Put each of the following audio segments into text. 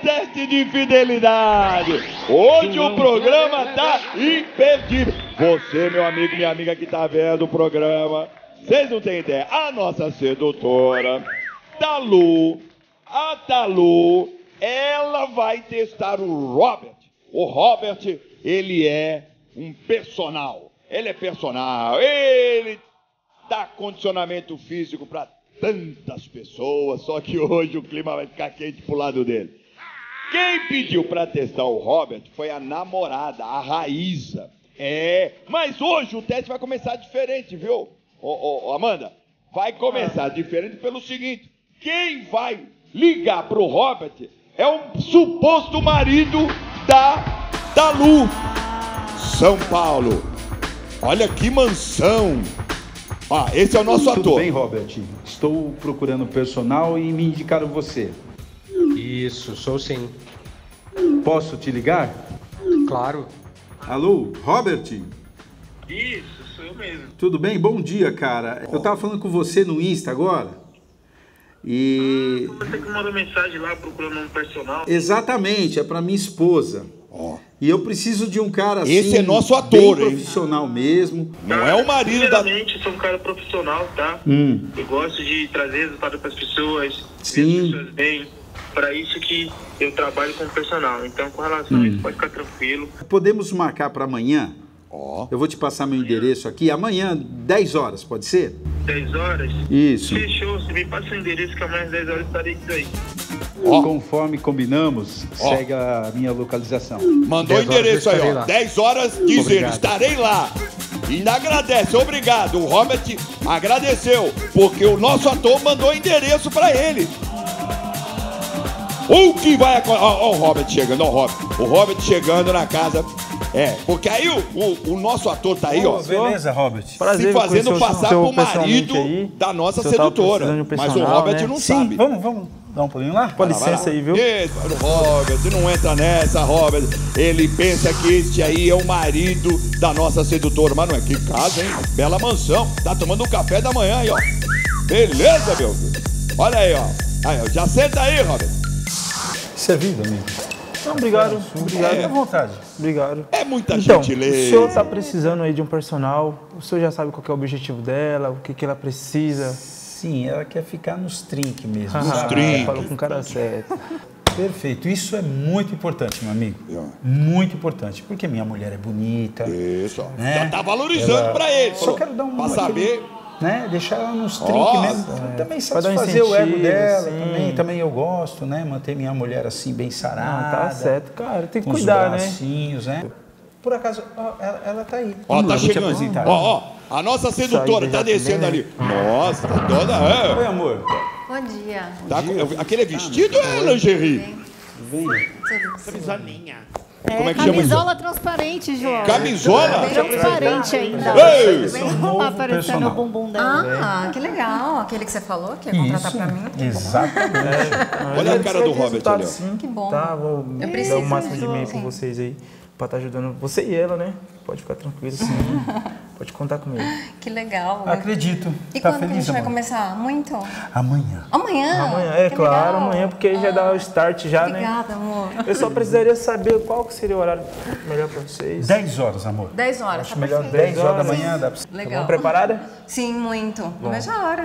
teste de fidelidade. Hoje o programa tá imperdível. Você, meu amigo, minha amiga que tá vendo o programa, vocês não têm ideia. A nossa sedutora, Talu, a Talu, ela vai testar o Robert. O Robert, ele é um personal. Ele é personal. Ele dá condicionamento físico para tantas pessoas, só que hoje o clima vai ficar quente pro lado dele. Quem pediu para testar o Robert foi a namorada, a Raíza. É, mas hoje o teste vai começar diferente, viu? Ô, ô, ô, Amanda, vai começar diferente pelo seguinte: quem vai ligar pro Robert é um suposto marido da, da Lu. São Paulo. Olha que mansão. Ah, esse é o nosso Tudo ator. bem, Robert? Estou procurando personal e me indicaram você. Isso, sou sim. Posso te ligar? Claro. Alô, Robert? Isso, sou eu mesmo. Tudo bem? Bom dia, cara. Eu tava falando com você no Insta agora. E. Você que mandou mensagem lá procurando um personal. Exatamente, é pra minha esposa. E eu preciso de um cara assim. Esse é nosso ator, bem hein? profissional mesmo. Não é o marido da. Primeiramente, sou um cara profissional, tá? Hum. Eu gosto de trazer resultado para as pessoas, Sim. as pessoas bem. Para isso que eu trabalho como personal. Então, com relação Hum. a isso, pode ficar tranquilo. Podemos marcar pra amanhã? Ó. Eu vou te passar meu endereço aqui. Amanhã, 10 horas, pode ser? 10 horas? Isso. Fechou. Você me passa o endereço que amanhã às 10 horas estarei aí. Ó. Conforme combinamos, Ó. segue a minha localização. Mandou o 10 horas endereço aí, ó. lá. 10 horas dizendo, Obrigado. estarei lá. E ainda agradece, obrigado. O Robert agradeceu, porque o nosso ator mandou o endereço pra ele. O que vai acontecer? Ó, ó o Robert chegando, ó o Robert. O Robert chegando na casa. É, porque aí o, o, o nosso ator tá aí, ó. beleza, Robert. se fazendo passar por marido da nossa sedutora. Mas o Robert não Sim, sabe. vamos, vamos dar um pulinho lá? Com licença aí, viu? Esse, Robert, não entra nessa, Robert. Ele pensa que este aí é o marido da nossa sedutora. Mas não é que casa, hein? Bela mansão. Tá tomando um café da manhã aí, ó. Beleza, meu filho? Olha aí, ó. Aí, ó. Já senta aí, Robert. Servido, amigo. Não, obrigado, obrigado. Fique à vontade. Obrigado. É muita Então, gentileza. o senhor tá precisando aí de um personal, o senhor já sabe qual que é o objetivo dela, o que, que ela precisa. Sim, ela quer ficar nos trinques mesmo. Ah, sabe? trinques. Falou com o cara certo. Perfeito. Isso é muito importante, meu amigo. Muito importante. Porque minha mulher é bonita. Isso, ó. né? Já tá valorizando Ela- pra ele. Só Falou, quero dar um. Pra aquele- saber. Né? Deixar ela nos trinques mesmo. Também Pra dar um satisfazer o ego incentivo, dela. sim. Também, também eu gosto, né? Manter minha mulher assim, bem sarada. Ah, tá certo, cara. Tem que com os cuidar, né? bracinhos, né? Por acaso, ó, ela, ela tá aí. Ó, tá chegando. Ó, ó. A nossa sedutora tá descendo também. ali. Nossa, tá toda. É. Oi, amor. Bom dia. Tá com- aquele é vestido ou é lingerie? É, Como é que chama camisola transparente, João. Camisola? Bem transparente ainda. Ei! Tá aparecendo o bumbum dela. Ah, que legal. Aquele que você falou que ia contratar pra mim. Exatamente. Olha a cara do Robert ali, ó. sim. Que bom. Tá, vou Eu dar preciso o máximo de meio com vocês aí. Pra estar ajudando você e ela, né? Pode ficar tranquilo, sim. Pode contar comigo. Que legal. Acredito. E tá quando que a feliz, gente vai começar? Muito? Amanhã. Amanhã? Amanhã, é Que claro, legal. amanhã, porque aí já dá o start já, né? Obrigada, amor. Eu só precisaria saber qual que seria o horário melhor pra vocês. 10 horas, amor. 10 horas, tá Melhor perfeito. 10 horas da manhã. Dá pra... Legal. Estão preparada? Sim, muito. Não vejo a hora.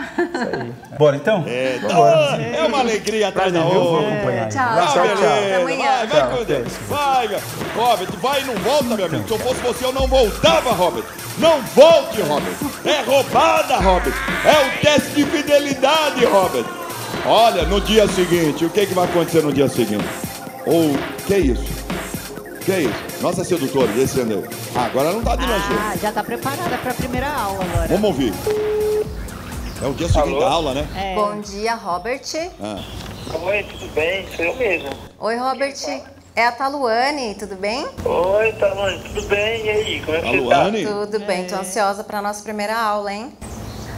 Bora então? É, tá, é uma alegria atrás da Eu vou outra. acompanhar. Tchau, Ah, tchau, beleza. tchau. Até amanhã. Vai, vai com Deus. Vai, meu. Robert, vai e não volta, meu amigo. Se eu fosse você, eu não voltava, Robert. Não volte, Robert. É roubada, Robert. É o teste de fidelidade, Robert. Olha, no dia seguinte, o que, que vai acontecer no dia seguinte? Ou, que é isso? Que é isso? Nossa sedutora, descendo aí. Ah, agora não tá de lancheiro. Ah, já tá preparada pra primeira aula agora. Vamos ouvir. É o dia seguinte da aula, né? É. Bom dia, Robert. Ah. Oi, tudo bem? Sou eu mesmo. Oi, Robert. É a Taluane, tudo bem? Oi, Taluane, tudo bem? E aí, como é que você Luane? Tudo bem, tô ansiosa pra nossa primeira aula, hein?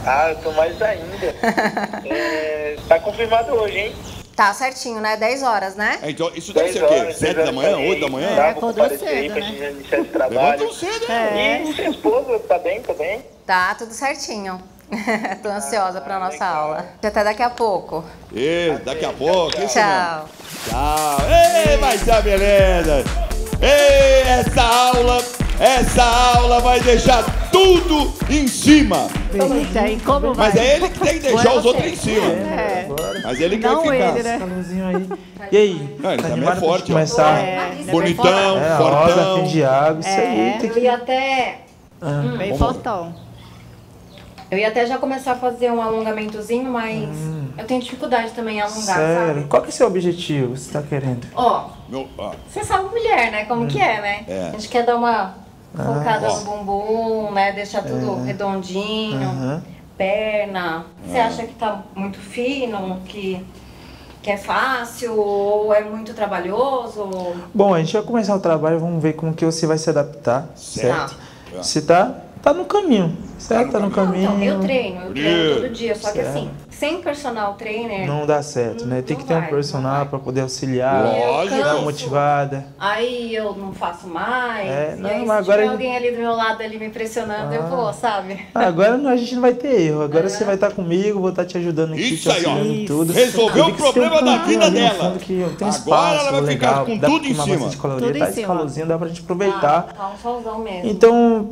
tá? Ah, eu tô mais ainda. é, tá confirmado hoje, hein? Tá certinho, né? 10 horas, né? É, Então, isso deve 10 ser o quê? horas, 7 da manhã, 8 da manhã? Tá, É, acordou aí cedo, pra né? gente iniciar esse trabalho. cedo, né? E sua esposa, tá bem, tá bem? Tá, tudo certinho. Tô ansiosa pra nossa aula. Até daqui a pouco. Isso, daqui a pouco. Isso mesmo. Tchau. Tchau. Ei, vai ser beleza. Ei, essa aula, essa aula vai deixar tudo em cima. Eita, e como vai? Mas é ele que tem que deixar os outros em cima. É. Mas ele que Não vai ficar. ele, né? Aí. E aí? Não, ele tá também é forte, começar? É, Bonitão, É, rosa, fortão. fim de água, isso aí. Tem Eu que... ia até. Bem fortão. Eu ia até já começar a fazer um alongamentozinho, mas eu tenho dificuldade também em alongar, Sério? sabe? Qual que é o seu objetivo? Você tá querendo? Ó, você sabe mulher, né? Como que é, né? É. A gente quer dar uma focada Ó. no bumbum, né? Deixar tudo redondinho, Aham. perna. Você acha que tá muito fino, que, que é fácil, ou é muito trabalhoso? Bom, a gente vai começar o trabalho, vamos ver como que você vai se adaptar, certo? Tá. Você tá, tá no caminho, certo? Tá no Não, caminho. então, eu treino, eu treino todo dia, só que Certo. assim, sem personal trainer, Não dá certo, né? Tem que ter um vai, personal não vai. pra poder auxiliar, Lógico. dar motivada. aí eu não faço mais. É, e não, aí, se agora tiver ele- alguém ali do meu lado ali me pressionando, eu vou, sabe? Ah, agora não- a gente não vai ter erro. Agora você vai estar comigo, vou estar te ajudando aqui, Isso te aí, auxiliando em tudo. Resolveu o problema um da vida dela. que tem Agora espaço ela vai legal, ficar com dá pra tudo em cima. caloria, Tudo em tá esse cima. calorzinho, dá pra gente aproveitar. Tá um solzão mesmo. Então,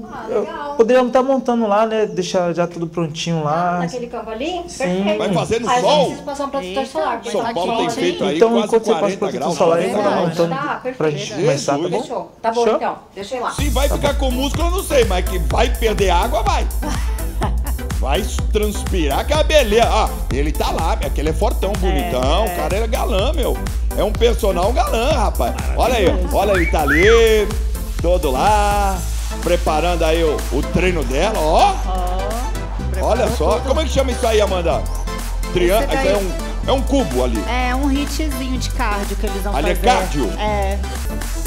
Ah, poderíamos estar montando lá, né? Deixar já tudo prontinho lá. Naquele ali? Sim. Perfeito. Vai fazer no Aí sol? preciso passar um protetor Eita, solar. porque São tá Paulo tem quente. feito aí Então, quase enquanto você passa 40 protetor graus. solar, aí, vai dar Verdade. montando Tá, pra perfeito. gente começar, tá bom? Fechou. Tá bom, Show? então. Deixa eu ir lá. Se vai ficar com músculo, eu não sei, mas que vai perder água, vai. Vai transpirar que é beleza. Ah, ele tá lá, aquele é fortão, bonitão. O cara é galã, meu. É um personal galã, rapaz. Olha aí, ó. olha, ele tá ali, todo lá, preparando aí o, o treino dela, ó. Olha só, como é que chama isso aí, Amanda? Triângulo, é um, é um cubo ali. É um hitzinho de cardio que eles vão Ali é fazer. cardio? É.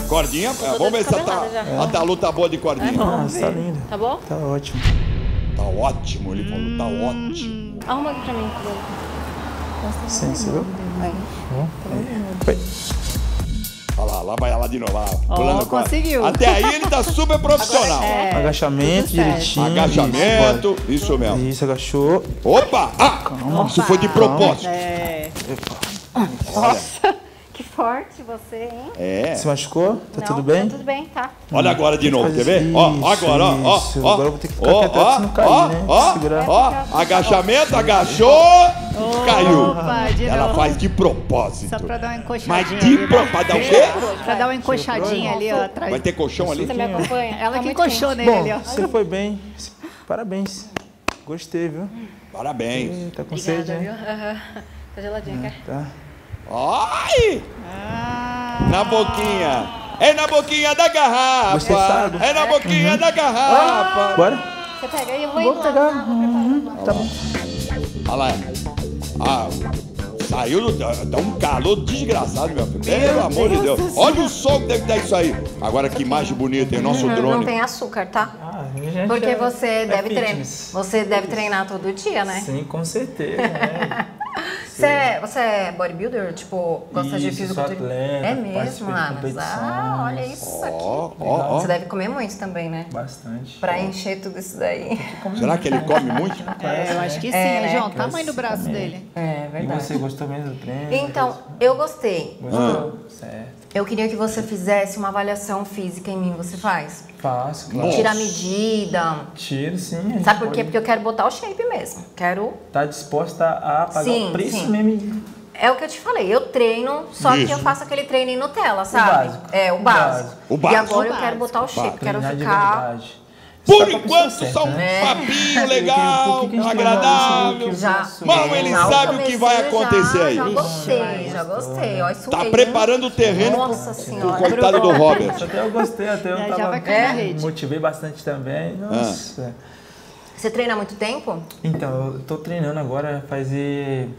Cordinha, é, vamos ver se a, ta, a Talu tá boa de cordinha. Nossa, tá lindo. Tá bom? Tá ótimo. Tá ótimo, ele falou, tá ótimo. Arruma aqui pra mim. Sim, você viu? Olha lá, lá vai ela de novo. Lá, pulando a- conseguiu. Até aí ele tá super profissional. É. Agachamento direitinho. Agachamento, isso Isso, mesmo. isso, agachou. Opa! Ah! Isso foi de propósito. É. Nossa, que forte você, hein? É. Se machucou? Tá Não, tudo bem? Tá tudo bem, tá. Olha agora de novo, quer ver? Ó, isso, agora, ó, ó, isso. ó. Agora eu vou ter que ficar Ó, quieto pra você não cair, ó, né? Ó, Segurar. ó, agachamento, agachou, caiu. Opa, de Ela novo. faz de propósito. Só pra dar uma Mas encoxadinha de ali, né? propósito. Pra dar o quê? Pra dar uma encoxadinha ali, ó, atrás. Vai ter colchão ali? Você me acompanha? Ela Tá que encoxou nele Bom, ali, ó. você foi bem. Parabéns. Gostei, viu? Parabéns. Tá com Obrigada, sede, viu? Aham. Tá geladinha, quer? Tá. Ai! Ah, Na boquinha. É na boquinha da garrafa. Você sabe. É na boquinha da garrafa. Bora? Você pega aí, eu vou Vou pegar. Uhum, tá bom. Olha lá. Ah, saiu do. Tá um calor desgraçado, meu filho. Pelo amor de Deus. Olha o sol que deve dar isso aí. Agora que imagem bonita, hein? Nosso Não, não drone. tem açúcar, tá? Ah, gente Porque é- você é deve treinar. Você deve treinar todo dia, né? Sim, com certeza. né? Você é, você é bodybuilder? Tipo, gosta de Isso, físico? sou atleta, É mesmo, de ah, mas ah, olha isso aqui. Ó, ó. Você deve comer muito também, né? Bastante. Pra encher tudo isso daí. Será que ele come muito? é, eu acho que sim, É, né? João. O tamanho do braço dele. É E verdade. você gostou mesmo do treino? Então, eu gostei. Gostou? Certo. Eu queria que você fizesse uma avaliação física em mim. Você faz? Faço, claro. Tira a medida. Tiro, sim. Sabe por quê? pode- Porque eu quero botar o shape mesmo. Quero. Tá disposta a pagar Sim, o preço sim. mesmo. É o que eu te falei. Eu treino, só que Isso. eu faço aquele treino em Nutella, sabe? básico. É, o O básico. O E básico. agora O eu quero botar o shape. Quero ficar. Por tá enquanto, certa, só um né? papinho legal, agradável. Já. Mal ele Já sabe o que vai acontecer já, aí. Já gostei, já gostei. Ó, Tá hein? preparando o terreno Nossa pro senhora. coitado do Robert. Até eu gostei, até eu Já- já tava... rede. Motivei bastante também. Nossa. Você treina há muito tempo? Então, eu tô treinando agora fazer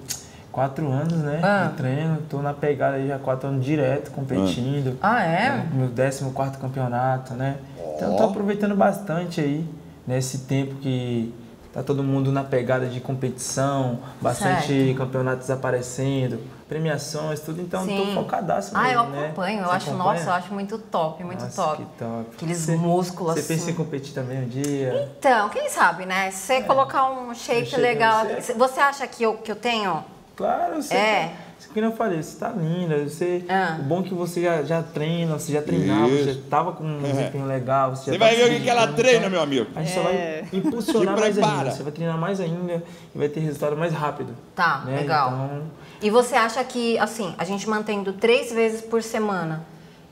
quatro anos, né? Ah. De treino. Tô na pegada aí já quatro anos direto, competindo. Ah, é? Meu 14 campeonato, né? Então eu tô aproveitando bastante aí, nesse tempo que, Tá todo mundo na pegada de competição, bastante Certo. campeonatos aparecendo, premiações, tudo. Então, tô focadaço Ah, eu mesmo, né? acompanho. Eu Você acho, acompanha? nossa, eu acho muito top, muito Nossa, top. que top. Aqueles Você- músculos Você assim. pensa em competir também um dia? Então, quem sabe, né? Se você colocar um shape shape legal. você- Você acha que eu, que eu tenho? Claro, você. É. Tá, que eu falei, você tá linda. Você, Ah. O bom é que você já, já treina, você já treinava, Isso. você tava com um É. desempenho legal. Você, já Você tá vai ver o que, ela treina, então meu amigo. A gente só vai impulsionar Se mais ainda. Você vai treinar mais ainda e vai ter resultado mais rápido. Tá, né? legal. Então, E você acha que, assim, a gente mantendo três vezes por semana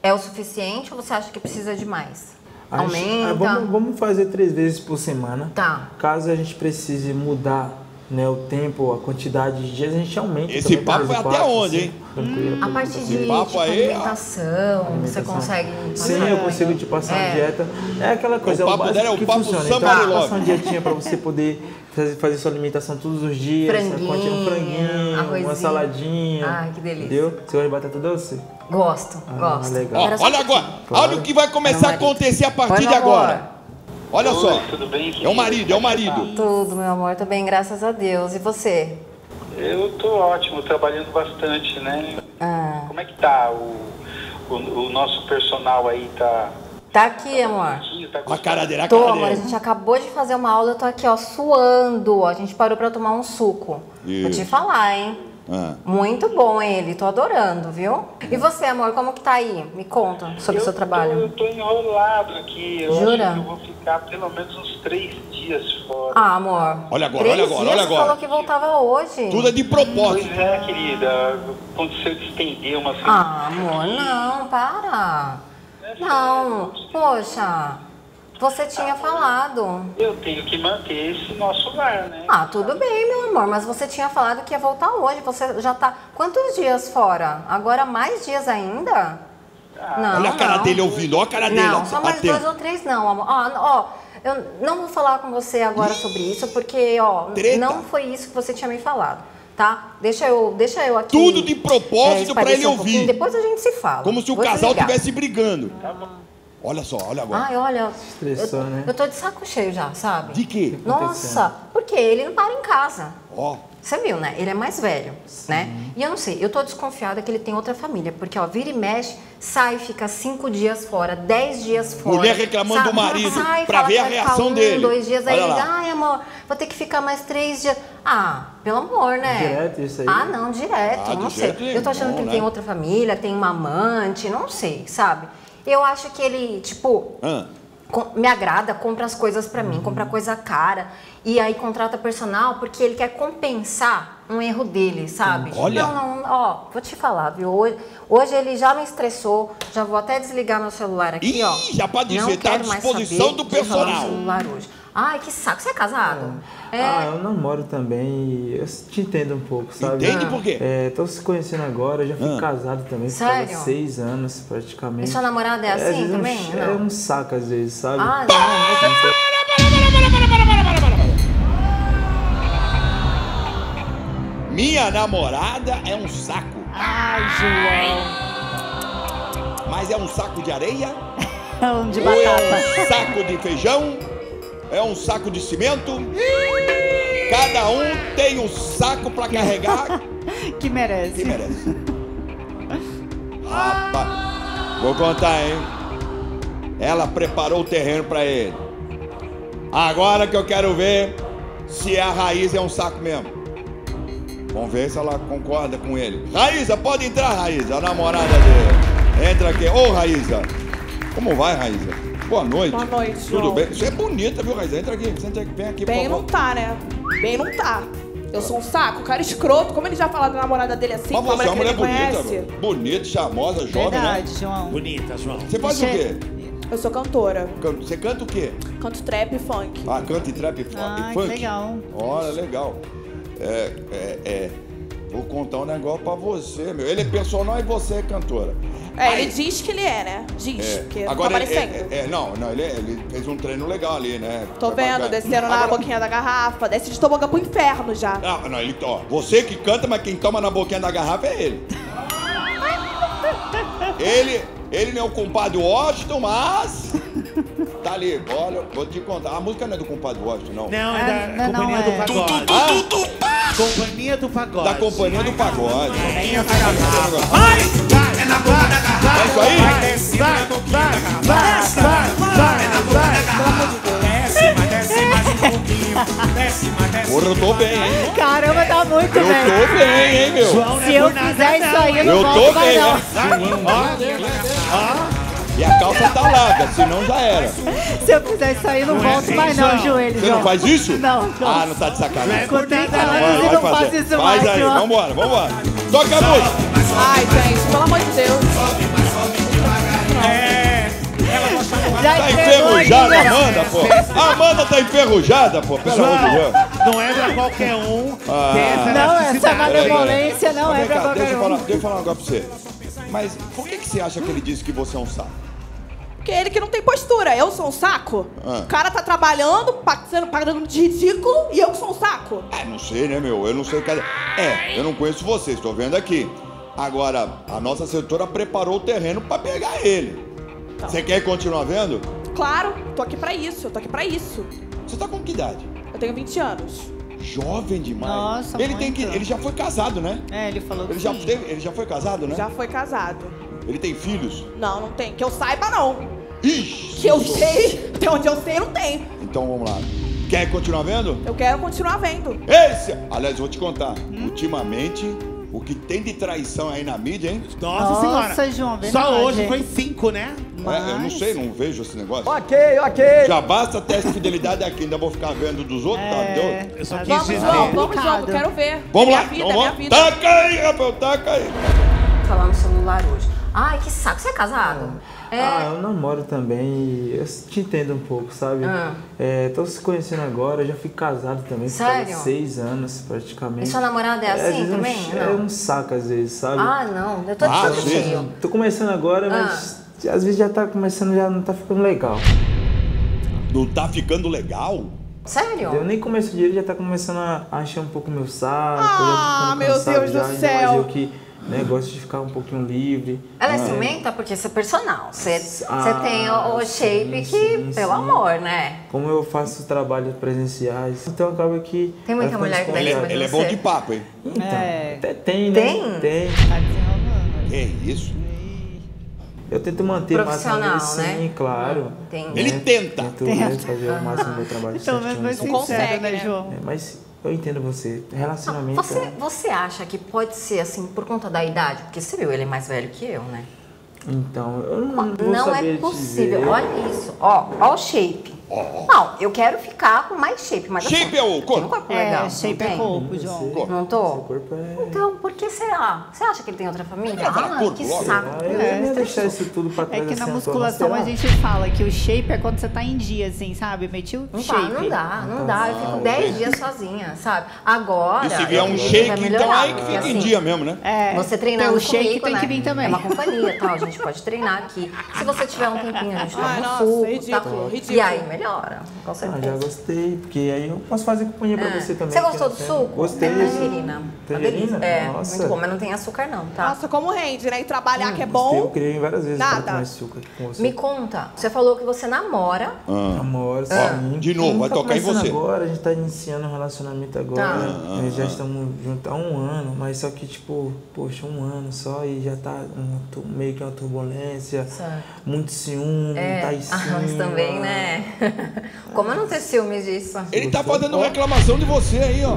é o suficiente ou você acha que precisa de mais? a gente- Aumenta? ah, vamos, vamos fazer três vezes por semana. Tá. Caso a gente precise mudar né, o tempo, a quantidade de dias, a gente aumenta. Esse também papo vai até onde, cinco, hein? tranquilo, A parte fazer. de papo tipo, aí, ó. alimentação, você Alimentação. consegue Sim, eu consigo te passar É. uma dieta. É aquela coisa, papo básico dela é o que papo funciona. Então, Love. passar uma dietinha pra você poder fazer, fazer sua alimentação todos os dias. Franguinho, um franguinho, arrozinho. uma saladinha. Ai, que delícia. Entendeu? Você gosta de batata doce? Gosto, Ah, gosto. legal. Ó, olha agora. pouquinho. Olha o que vai começar a acontecer a partir de agora. Olha só. Oi, tudo bem, É o marido, é o marido. Tudo, meu amor, tô bem, graças a Deus. E você? Eu tô ótimo, trabalhando bastante, né? Ah, Como é que tá o, o, o nosso personal aí? Tá. tá aqui, amor. tá A cara dele, a Tô, cara amor, a gente acabou de fazer uma aula, eu tô aqui, ó, suando. A gente parou pra tomar um suco. Vou Isso. te falar, hein? Ah. Muito bom ele, tô adorando, viu? E você, amor, como que tá aí? Me conta sobre o seu eu trabalho. Tô, eu tô enrolado aqui. Eu Jura? acho que eu vou ficar pelo menos uns três dias fora. Ah, amor. Olha agora, três olha agora, dias olha você agora. falou que voltava hoje. Tudo é de propósito. Pois é, querida. Aconteceu de estender uma semana. Ah, amor, não, para. Não, poxa, você tinha falado. Eu tenho que manter esse nosso lar, né? Ah, tudo bem, meu amor, mas você tinha falado que ia voltar hoje. Você já tá quantos dias fora? Agora mais dias ainda? Não, Olha a cara não. dele ouvindo, olha a cara dele. Não, só mais dois ou três não, amor. Ó, ó, eu não vou falar com você agora sobre isso, porque, ó, Treta. não foi isso que você tinha me falado, tá? Deixa eu, deixa eu aqui. Tudo de propósito pra esparecer ele um ouvir. pouquinho, Depois a gente se fala. Como se o Vou casal estivesse brigando. Olha só, olha agora. Ai, olha. Estressou, eu, né? eu tô de saco cheio já, sabe? De quê? Nossa, porque ele não para em casa. Ó, Você viu, né? Ele é mais velho, né? E eu não sei, eu tô desconfiada que ele tem outra família, porque, ó, vira e mexe, sai, fica cinco dias fora, dez dias fora. Mulher reclamando sabe? do marido, sai, pra ver que a ficar reação um, dele. dois dias, aí Olha ele, lá. ai, amor, vou ter que ficar mais três dias. Ah, pelo amor, né? Direto isso aí? Ah, não, direto, Ah, não sei. é Eu tô achando bom, que ele né? tem outra família, tem uma amante, não sei, sabe? Eu acho que ele, tipo, ah, com- me agrada, compra as coisas pra mim, compra coisa cara e aí contrata personal porque ele quer compensar um erro dele, sabe? Olha. Não, não, ó, vou te falar, viu? Hoje, hoje ele já me estressou, já vou até desligar meu celular aqui, Ih, ó. já pode dizer, tá à disposição do personal. celular hoje. Ai, que saco. Você é casado? É. Ah, eu namoro também e eu te entendo um pouco, sabe? Entende por quê? É, tô se conhecendo agora, já fui Ah. casado também, Sério? faz seis anos praticamente. E sua namorada é às assim vezes também? Um, é Não. um saco às vezes, sabe? Ah, não. Então, minha namorada é um saco. Ai, Mas é um saco de areia? João. De Ou é batata. um saco de feijão? É um saco de cimento? Cada um tem um saco pra carregar Que que merece. merece. Rapaz, vou contar, hein? Ela preparou o terreno pra ele. Agora que eu quero ver se a Raíza é um saco mesmo. Vamos ver se ela concorda com ele. Raíza, pode entrar, Raíza, a namorada dele. Entra aqui. Ô, Raíza. Como vai, Raíza? Boa noite. Boa noite, Tudo João. bem? Você é bonita, viu, Raíza? Entra aqui. Senta aqui. Vem aqui, Bem por não tá, né? Bem não tá. Eu sou um saco, cara escroto. Como ele já fala da namorada dele assim, Mas você é uma mulher que ele bonita, conhece. bonita, charmosa, jovem, Verdade, né? João. Bonita, João. Você faz o quê? Eu sou cantora. Can- Você canta o quê? Canto trap e funk. Ah, canta e trap e fu- Ah, que funk? legal. Olha, legal. É, é, é. Vou contar um negócio pra você, meu. Ele é personal e você é cantora. É, Aí- ele diz que ele é, né? Diz, É. porque não tá Agora, ele- aparecendo. é, é, não, não, ele, ele fez um treino legal ali, né? Tô vendo, bacana. descendo na Agora- boquinha da garrafa, desce de tobogã pro inferno já. Ah, não, ele, ó, você que canta, mas quem toma na boquinha da garrafa é ele. ele, ele não é o compadre Washington, mas Tá ali, olha, vou te contar. A música não é do compadre Washington, não. Não, é É, da não, Companhia é. do Pagode. Ah, Companhia do Pagode. da Companhia do Pagode. Companhia do Pagode. Vai! Vai, é na boca da garrafa. É isso aí? Vai, vai, vai, vai, vai, vai, vai. Desce, mas desce mais um pouquinho. Desce, mas desce. Porra, eu tô bem, hein? Caramba, tá muito Eu bem. tô bem, hein, meu? João não Se é eu fizer isso não. aí, eu não Eu volto tô mais bem, não. né? E a calça tá larga, senão já era. Se eu fizer isso aí, eu não Não é volto assim, mais não, João. joelho, Você não faz isso? Não, João. Ah, não tá de sacanagem. Com 30 nada, anos Vai, e vai não fazer. faço isso Faz mais, aí, João. vambora, vambora. Toca a música. Ai, gente, pelo amor de Deus. É, Já Tá enferrujada? Amanda, pô. A Amanda tá enferrujada, pô. Pelo amor de Deus. Não é pra qualquer um. Ah. essa Não, essa elasticidade. malemolência não é pra qualquer um. deixa eu falar um negócio pra você. Mas por que, que você acha que ele disse que você é um saco? Porque ele que não tem postura. Eu sou um saco. Ah. O cara tá trabalhando, pa- sendo pagando de ridículo, e eu que sou um saco. É, não sei, né, meu? Eu não sei cadê. É, eu não conheço você, estou vendo aqui. Agora, a nossa setora preparou o terreno pra pegar ele. Você quer continuar vendo? Claro, tô aqui pra isso, eu tô aqui pra isso. Você tá com que idade? Eu tenho 20 anos. Jovem demais. Nossa, ele tem que, muito. ele já foi casado, né? É, ele falou que Ele já, sim. teve, ele já foi casado, né? Já foi casado. Ele tem filhos? Não, não tem. Que eu saiba, não. Ixi! Que eu sei, até onde eu sei, não tem. Então vamos lá. Quer continuar vendo? Eu quero continuar vendo. Esse! Aliás, vou te contar. Ultimamente, o que tem de traição aí na mídia, hein? Nossa, Nossa, senhora. João, Só verdade. hoje foi cinco, né? É, eu não sei, não vejo esse negócio. Ok, ok. Já basta teste de fidelidade aqui, ainda vou ficar vendo dos outros, tá? É. Deu? Eu só quis Vamos, dizer. João, vamos. João, eu quero ver. Vamos lá, minha vida, minha vamos. vida. Taca aí, Rafael, taca aí. Falar no celular hoje. Ai, que saco. Você é casado? É. Ah, eu namoro também e eu te entendo um pouco, sabe? Ah. É, tô se conhecendo agora, já fui casado também, Sério? faz seis anos praticamente. E sua namorada é às assim vezes também? É Não. um, é um saco às vezes, sabe? Ah, não. Eu tô Ah, sim. cheio. Tô começando agora, mas às vezes já tá começando, já não tá ficando legal. Não tá ficando legal? Sério? Eu nem começo direito, já tá começando a a encher um pouco meu saco. Ah, já meu Deus já, do ainda céu. Eu que né, gosto de ficar um pouquinho livre. Ela é Ah, ciumenta porque você é personal. Você, você Ah, tem o, o shape sim, que, sim, pelo sim. amor, né? Como eu faço trabalhos presenciais, então acaba que. Tem muita mulher que em Ele, é- ele é você. bom de papo, hein? Então, É. até tem, né? Tem? Tem. Tá desenrolando. É isso? Eu tento manter o máximo Profissional, sim, né? claro. Tem. Ele tenta. Tento né, fazer o máximo do meu trabalho Pelo menos foi sincero, consegue, né, né? João? É, mas eu entendo você. Relacionamento. Você, é- você acha que pode ser assim por conta da idade? Porque você viu, ele é mais velho que eu, né? Então, eu não, Não saber é possível. dizer. Olha isso. Ó, ó o shape. Não, eu quero ficar com mais shape, mas Shape assim, é o tem corpo? um corpo legal. É, shape não é corpo, João. Não Seu tô? corpo é. Então, por que será? Você acha que ele tem outra família? Falar Ah, corpo que logo. saco. Ah, eu não ia deixar isso tudo pra É trás que assim, na toa, musculação a gente fala que o shape é quando você tá em dia, assim, sabe? Meti o Não dá, shape. não dá, não dá. Eu fico Ah, 10 entendi. dias sozinha, sabe? Agora. E se vier um que shake, então aí que fica em assim, dia mesmo, né? É, Você treinando o shake comigo, tem né? que vir também. É uma companhia, tal. A gente pode treinar aqui. Se você tiver um tempinho, a gente toma um suco, ridículo. E aí melhora, com Ah, certeza. já gostei, porque aí eu posso fazer companhia pra Ah, você também. Você gostou do suco? Gostei. É tangerina. Uma Tangerina? delícia. É, Nossa. muito bom, mas não tem açúcar não, tá? Nossa, como rende, né? E trabalhar que é Gostei, Eu bom. ir várias vezes Nada. pra tomar esse suco aqui com você. Me conta, você falou que você namora. Amor, sim. Ó, de novo, vai Tá tocar em você. agora, a gente tá iniciando um relacionamento agora. Tá. Nós já estamos juntos há um ano, mas só que, tipo, poxa, um ano só e já tá tu- meio que uma turbulência, Certo. muito ciúme, É, tá em ah, mas cima. também, né? Como eu não ter ciúmes disso? Ele tá fazendo reclamação de você aí, ó.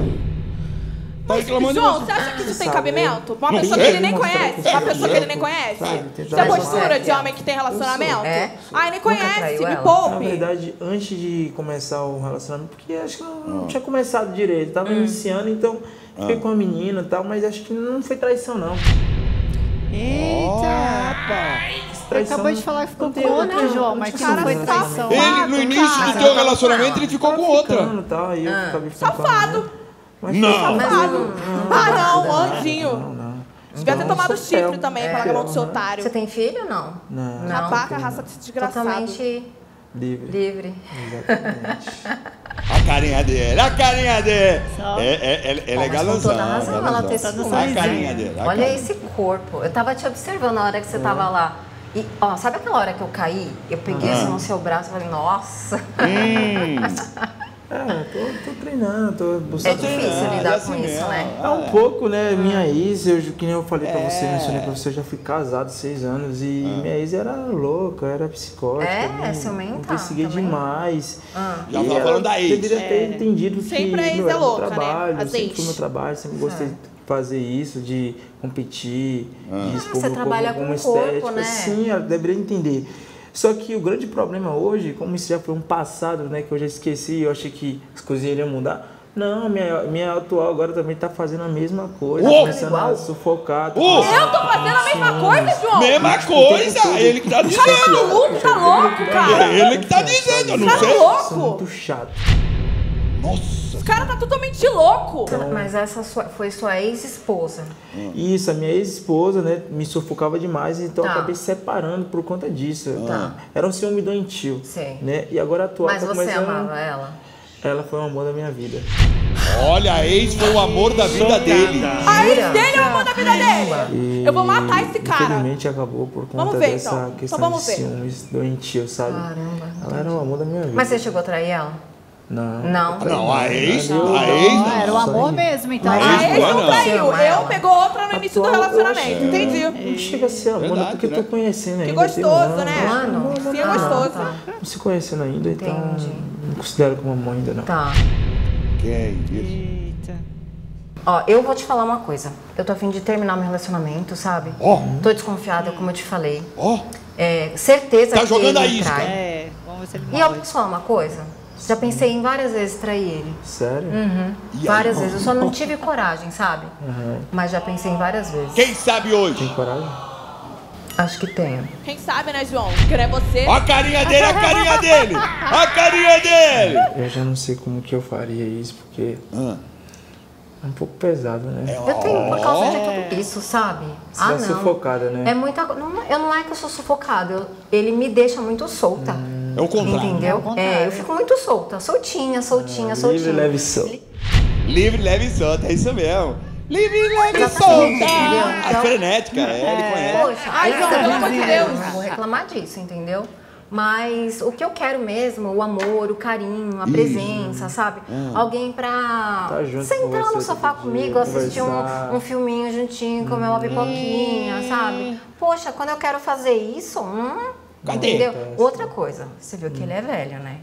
Tá reclamando de João, você. você acha que isso tem cabimento? Uma não pessoa que ele nem conhece? que Uma pessoa que ele nem conhece? Isso é postura de homem que tem relacionamento? É. Ai, nem conhece, me ela? Na poupe. verdade, antes de começar o relacionamento, porque acho que não, não tinha começado direito, tava iniciando, então fiquei com a menina e tal, mas acho que não foi traição, não. Eita! Você Traição acabou de falar que ficou com outra, João, mas que não foi traição. Ele, no início do teu relacionamento, ele ficou com outra. Ficando, tal, aí eu acabei ficando com a Safado. Mas Não. foi Safado. Ah, não, anjinho. Não, não. Devia ter tomado chifre também É, pra largar a mão do seu otário. Você tem filho ou não? Não, Não. Rapaca, raça desgraçada. Totalmente livre. livre. Exatamente. A carinha dele, a carinha dele. Só. É, é, é, é Bom, toda razão, ela ter Tá. A carinha dele. a Olha carinha. esse corpo. Eu tava te observando na hora que você tava lá. E, ó, sabe aquela hora que eu caí? Eu peguei Ah. assim no seu braço e falei, nossa. Hum. É, tô, tô treinando, tô É buscando. difícil é lidar assim com isso, mesmo. né? É um pouco, né? Minha ex, eu, que nem eu falei pra É. você, mencionei pra você, eu já fui casado seis anos e minha ex era louca, era psicótica. É? me, Ciumenta me perseguia também? demais. Ah. Já tava falando da ex. Deveria ter É. entendido que Sempre a ex meu, é louca, né? trabalho, Às sempre foi meu trabalho, sempre gostei de fazer isso, de competir, de expor você meu trabalha corpo com como o corpo, estética. né? Sim, ela deveria entender. Só que o grande problema hoje, como isso já foi um passado, né, que eu já esqueci, eu achei que as coisas iriam mudar. Não, minha, minha atual agora também tá fazendo a mesma coisa, Ô! começando a sufocar. tá começando Eu tô fazendo a mesma coisa, João. Mesma coisa, ele que tá Tá dizendo. maluco, tá louco, cara. É ele que tá dizendo, eu não Tá sei. Isso é louco. muito chato. Nossa. Os caras tá totalmente louco. Mas essa sua- foi sua ex-esposa. Isso, a minha ex-esposa, né, me sufocava demais, então eu Tá. acabei separando por conta disso. Tá. Era um ciúme doentio, Sei. né? E agora a atual Mas tá você começando... amava ela? Ela foi o amor da minha vida. Olha, a ex foi o amor da vida dele. A ex dele é o amor da vida dele. E Eu vou matar esse cara. Infelizmente acabou por conta Vamos ver, dessa então. Então questão vamos de ver. ciúmes doentio, sabe? Caramba. Ela era o amor da minha vida. Mas você chegou a trair ela? Não. Não. Não, a ex, Não, a ex Ah, era o não. amor mesmo, então. Mas- A ex não não. traiu. Eu pegou outra no início do relacionamento. acho- Entendi. Não chega a ser amor, Verdade, não, porque eu né? tô conhecendo ainda. Que um gostoso, né? Mano, Sim, é gostoso. tá. Não se conhecendo ainda, então Entendi. não considero como amor ainda, não. Tá. Que é isso? Eita. Ó, eu vou te falar uma coisa. Eu tô a fim de terminar meu relacionamento, sabe? Ó. Tô desconfiada, como eu te falei. Ó, É, certeza Tá que jogando ele a isca. trai. É, vamos ver se ele E eu posso falar uma coisa? Já pensei em várias vezes trair ele. Sério? Uhum. Várias vezes. Eu só não tive coragem, sabe? Mas já pensei em várias vezes. quem sabe hoje? Tem coragem? Acho que tenho. Quem sabe, né, João? Que não é você. Ó a carinha dele, a carinha dele! A carinha dele! Eu já não sei como que eu faria isso, porque Ah. é um pouco pesado, né? Eu tenho por causa de tudo isso, sabe? Você tá sufocada, né? É muita não, Eu não é que eu sou sufocada, eu- ele me deixa muito solta. É o contrário. Entendeu? É o contrário. É, eu fico muito solta, soltinha, soltinha, soltinha. Livre, leve e solto. Livre, leve e solta, é isso mesmo. Livre, leve e solta! entendeu? A Então- frenética, é, ele conhece. Poxa, Ai, pelo amor de Deus. vou reclamar disso, entendeu? Mas o que eu quero mesmo, o amor, o carinho, a presença, sabe? Alguém pra Tá junto com sentar você no sofá comigo, dia, assistir um, um filminho juntinho, comer uma pipoquinha, sabe? Poxa, quando eu quero fazer isso, hum, Cadê? entendeu? Outra coisa, você viu que ele é velho, né?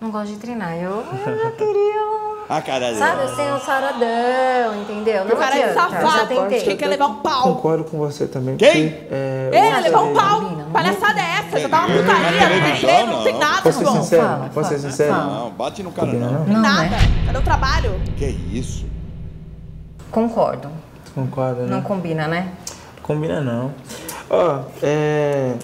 Não gosta de treinar. Eu, eu já queria um A cara dele. Sabe assim, um saradão, entendeu? Não O cara é adianta, já safado, tentei. que quer levar um pau. Concordo com você também. Quem? porque, é, Ele eu levar um pau. Não Palhaçada é essa? Já tá uma putaria, não tem não tem não. nada, Posso ser João. sincero? Fala, Posso ser sincero? Não, bate no cara não. não? Não, Nada. né? Cadê o trabalho? Que isso? Concordo. Tu concorda, né? Não combina, né? Combina não. Ó, é...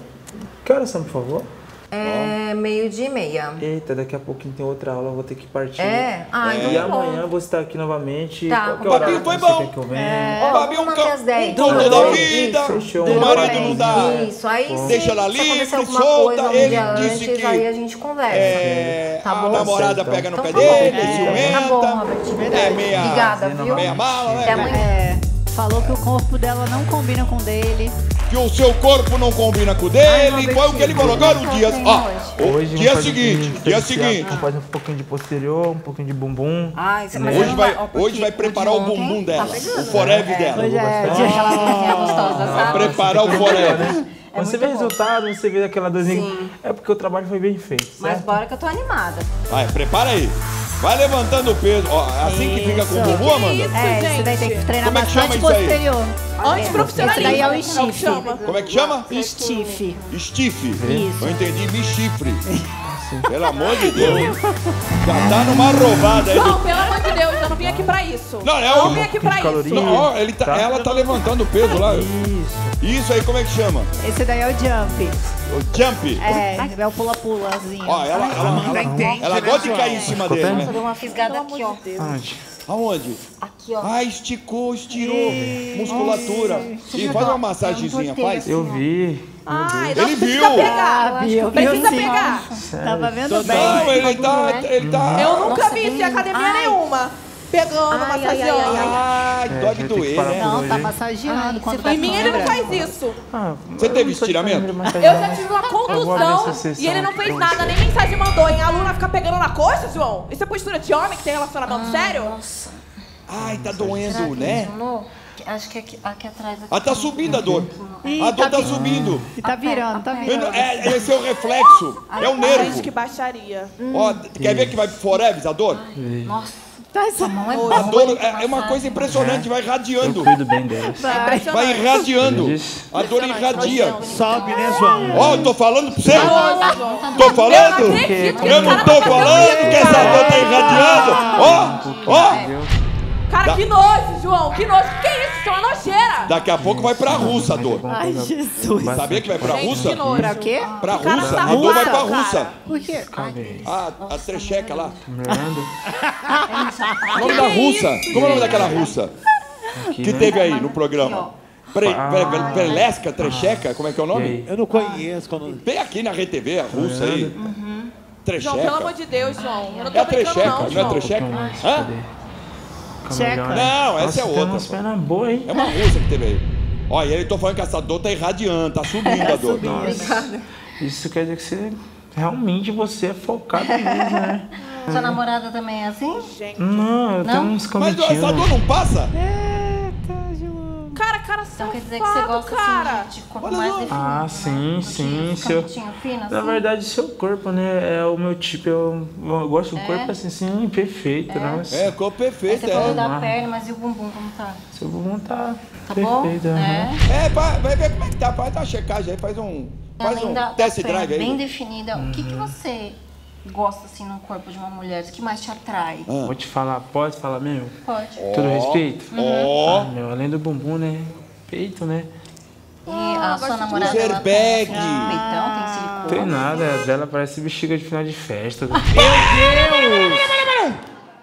Que horas são, por favor? É meio dia e meia. Eita, daqui a pouquinho tem outra aula, eu vou ter que partir. É? Ah, então E tá bom. amanhã eu vou estar aqui novamente. Tá, o papinho foi que você bom. quer que eu venha. Ó, Babi é um vamos manter cão- as 10. um cão duas, da vida. Fechou. O marido não dá. Isso, aí se, Deixa ela se livre, acontecer alguma solta, coisa um ele dia disse antes, que, aí a gente conversa. É, tá a bom? namorada Então. pega no Então pé tá bom. dele, É, ciumenta. Tá bom, Robert. É meia, Obrigada, viu? meia mala, né? Até amanhã. É, falou que o corpo dela não combina com o dele. Que o seu corpo não combina com o dele. Foi o que ele falou. Agora o dia. Ó, o Hoje dia vamos fazer um seguinte, dia seguinte. Vamos fazer um pouquinho de posterior, um pouquinho de bumbum. Ai, você mas Hoje você não vai, ó, hoje vai preparar o bumbum tá dela, o forever né? dela. Hoje é É dia. aquela mãozinha gostosa, Vai preparar o forever. Quando você muito vê bom. resultado, você vê aquela dorzinha. Sim. É porque o trabalho foi bem feito, Mas certo? bora que eu tô animada. Vai, prepara aí. Vai levantando o peso. Ó, é assim que fica com o Isso. bumbum, Amanda? Isso, É, gente. isso daí tem que treinar Como é que chama bastante isso aí? Antiprofissionalismo. Esse daí é o stiff. chama. Como é que chama? Stiff. Stiff. Isso. Eu entendi, me chifre. Pelo amor de Deus. Já tá numa roubada aí. João, pelo amor de Deus, eu não vim aqui pra isso. Não, é Eu o- não vim aqui pra isso. Não, ó, ele tá- Tá. ela tá levantando o peso lá. Isso. Isso aí, como é que chama? Esse daí é o jump. O jump. É, é o pula-pulazinho. Ó, ela, ela, ela, ela gosta de cair em cima dele, né? deu uma fisgada aqui, ó. Onde? Aonde? Aqui, ó. Ah, esticou, estirou. Musculatura. E faz uma massagenzinha, faz. Eu vi. Ai, Ele não viu. precisa pegar. viu, viu Precisa pegar. Tava vendo bem. Não, ele tá. Ele tá. Eu nunca Nossa, vi isso em academia Ai. nenhuma. Pegando, Ai, ai, ai, massageando. ai, Ai, É, ter que doer, né? Não, tá massageando. Em tá mim ele não faz isso. Ah, Você teve de estiramento? Eu já tive uma contusão e ele não fez nada, nem mensagem mandou, hein? A Luna fica pegando na coxa, João? Isso é postura de homem que tem relacionamento Ah, sério? Nossa. Ai, tá doendo, que né? Acho que aqui, aqui atrás... Aqui Ah, tá subindo a dor. Ih, A dor tá tá subindo. E tá virando, tá Eu não- virando. É, esse é o reflexo. É o Gente, nervo. que baixaria. Ó, quer ver que vai pro Forever a dor? Nossa, Tá essa mão é A boa. dor é é uma coisa impressionante, vai Eu irradiando. cuido bem deles. Vai. Vai irradiando. A dor irradia. Sobe, né, João? Ó, eu tô falando pra você. Nossa, João. Tô Eu não falando. Eu não tô tá falando que essa dor tá irradiando. Ó, ó. Cara, Dá- que nojo, João. Que nojo. Que isso? Isso é uma nojeira. Daqui a pouco vai pra russa a dor. Ai, Jesus. Sabia que vai pra Gente, russa? que nojo. Pra quê? Pra russa. tá A dor vai russa, pra cara. russa. Por quê? Calma A, a trecheca lá. Melhorando? O nome da russa. Como é o nome daquela russa? Aqui, Que né? teve aí no programa? Pre, pre, pre, Prelesca, trecheca, como é que é o nome? Eu não conheço. Quando... Tem aqui na RTV a russa aí. João, pelo amor Trecheca. de Deus, João. Eu não É tô a brincando, trecheca, não, não é trecheca? Hã? Cadê? Fica Checa. melhor. Não, essa Nossa, é tem outra, umas pô. pernas boas, hein? É uma russa que teve aí. E ele tô falando que essa dor tá irradiando, tá subindo a dor. Obrigada. Isso quer dizer que você... Realmente você é focado mesmo, né? Sua namorada também é assim? Não, eu tenho Não? uns Mas essa dor não passa? Cara, cara Então safado, quer dizer que você gosta cara. assim, de, de corpo mais definido? Ah, sim, sim. Seu... Camutinho fino, assim? Na verdade, seu corpo, né? É o meu tipo. Eu, eu gosto do É? corpo assim, sim, perfeito. Nossa. É, corpo Aí perfeito, você falou é. da perna, mas e o bumbum, como tá? Seu bumbum tá, Tá perfeito. bom? aham. É. É, vai, vai ver como é que tá, faz uma checagem aí, faz um, faz Além um da, da test perna drive bem aí. definida, o que, que você gosta assim no corpo de uma mulher? O que mais te atrai? Ah. Vou te falar, pode falar mesmo? Pode. Todo respeito? Ó, Ah, meu, além do bumbum, né? Peito, né? E a sua namorada, tem bag. assim, peitão, tem silicone? Tem nada, a dela parece bexiga de final de festa.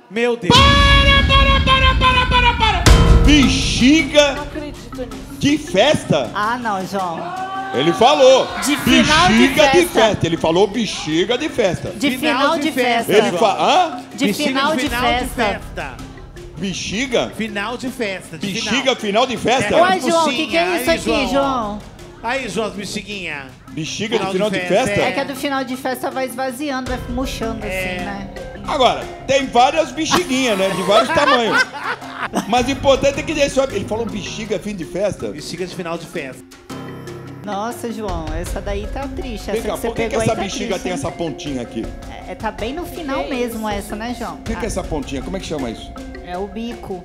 Meu Deus! bexiga Não acredito nisso. de festa. Ah, não, João. Ele falou. De final de bexiga de festa. festa. Ele falou bexiga de festa. De final, de festa. Ele fala, hã? De final de final festa. de festa. Bexiga? Final de festa. De Bexiga final. final de festa? É. Ué, João, o que, que é Aí, isso aqui, João. João? Aí, João, bexiguinha. Bexiga de final de festa? É que a do final de festa vai esvaziando, vai murchando assim, né? Agora, tem várias bexiguinhas, né? De vários tamanhos. Mas o importante é que ele falou bexiga fim de festa. Bexiga de final de festa. Nossa, João, essa daí tá triste. Vem Essa cá, que você por que, que essa tá bexiga triste, tem essa pontinha aqui? É, tá bem no final mesmo essa, né, João? O que, que é essa pontinha? Como é que chama isso? É o bico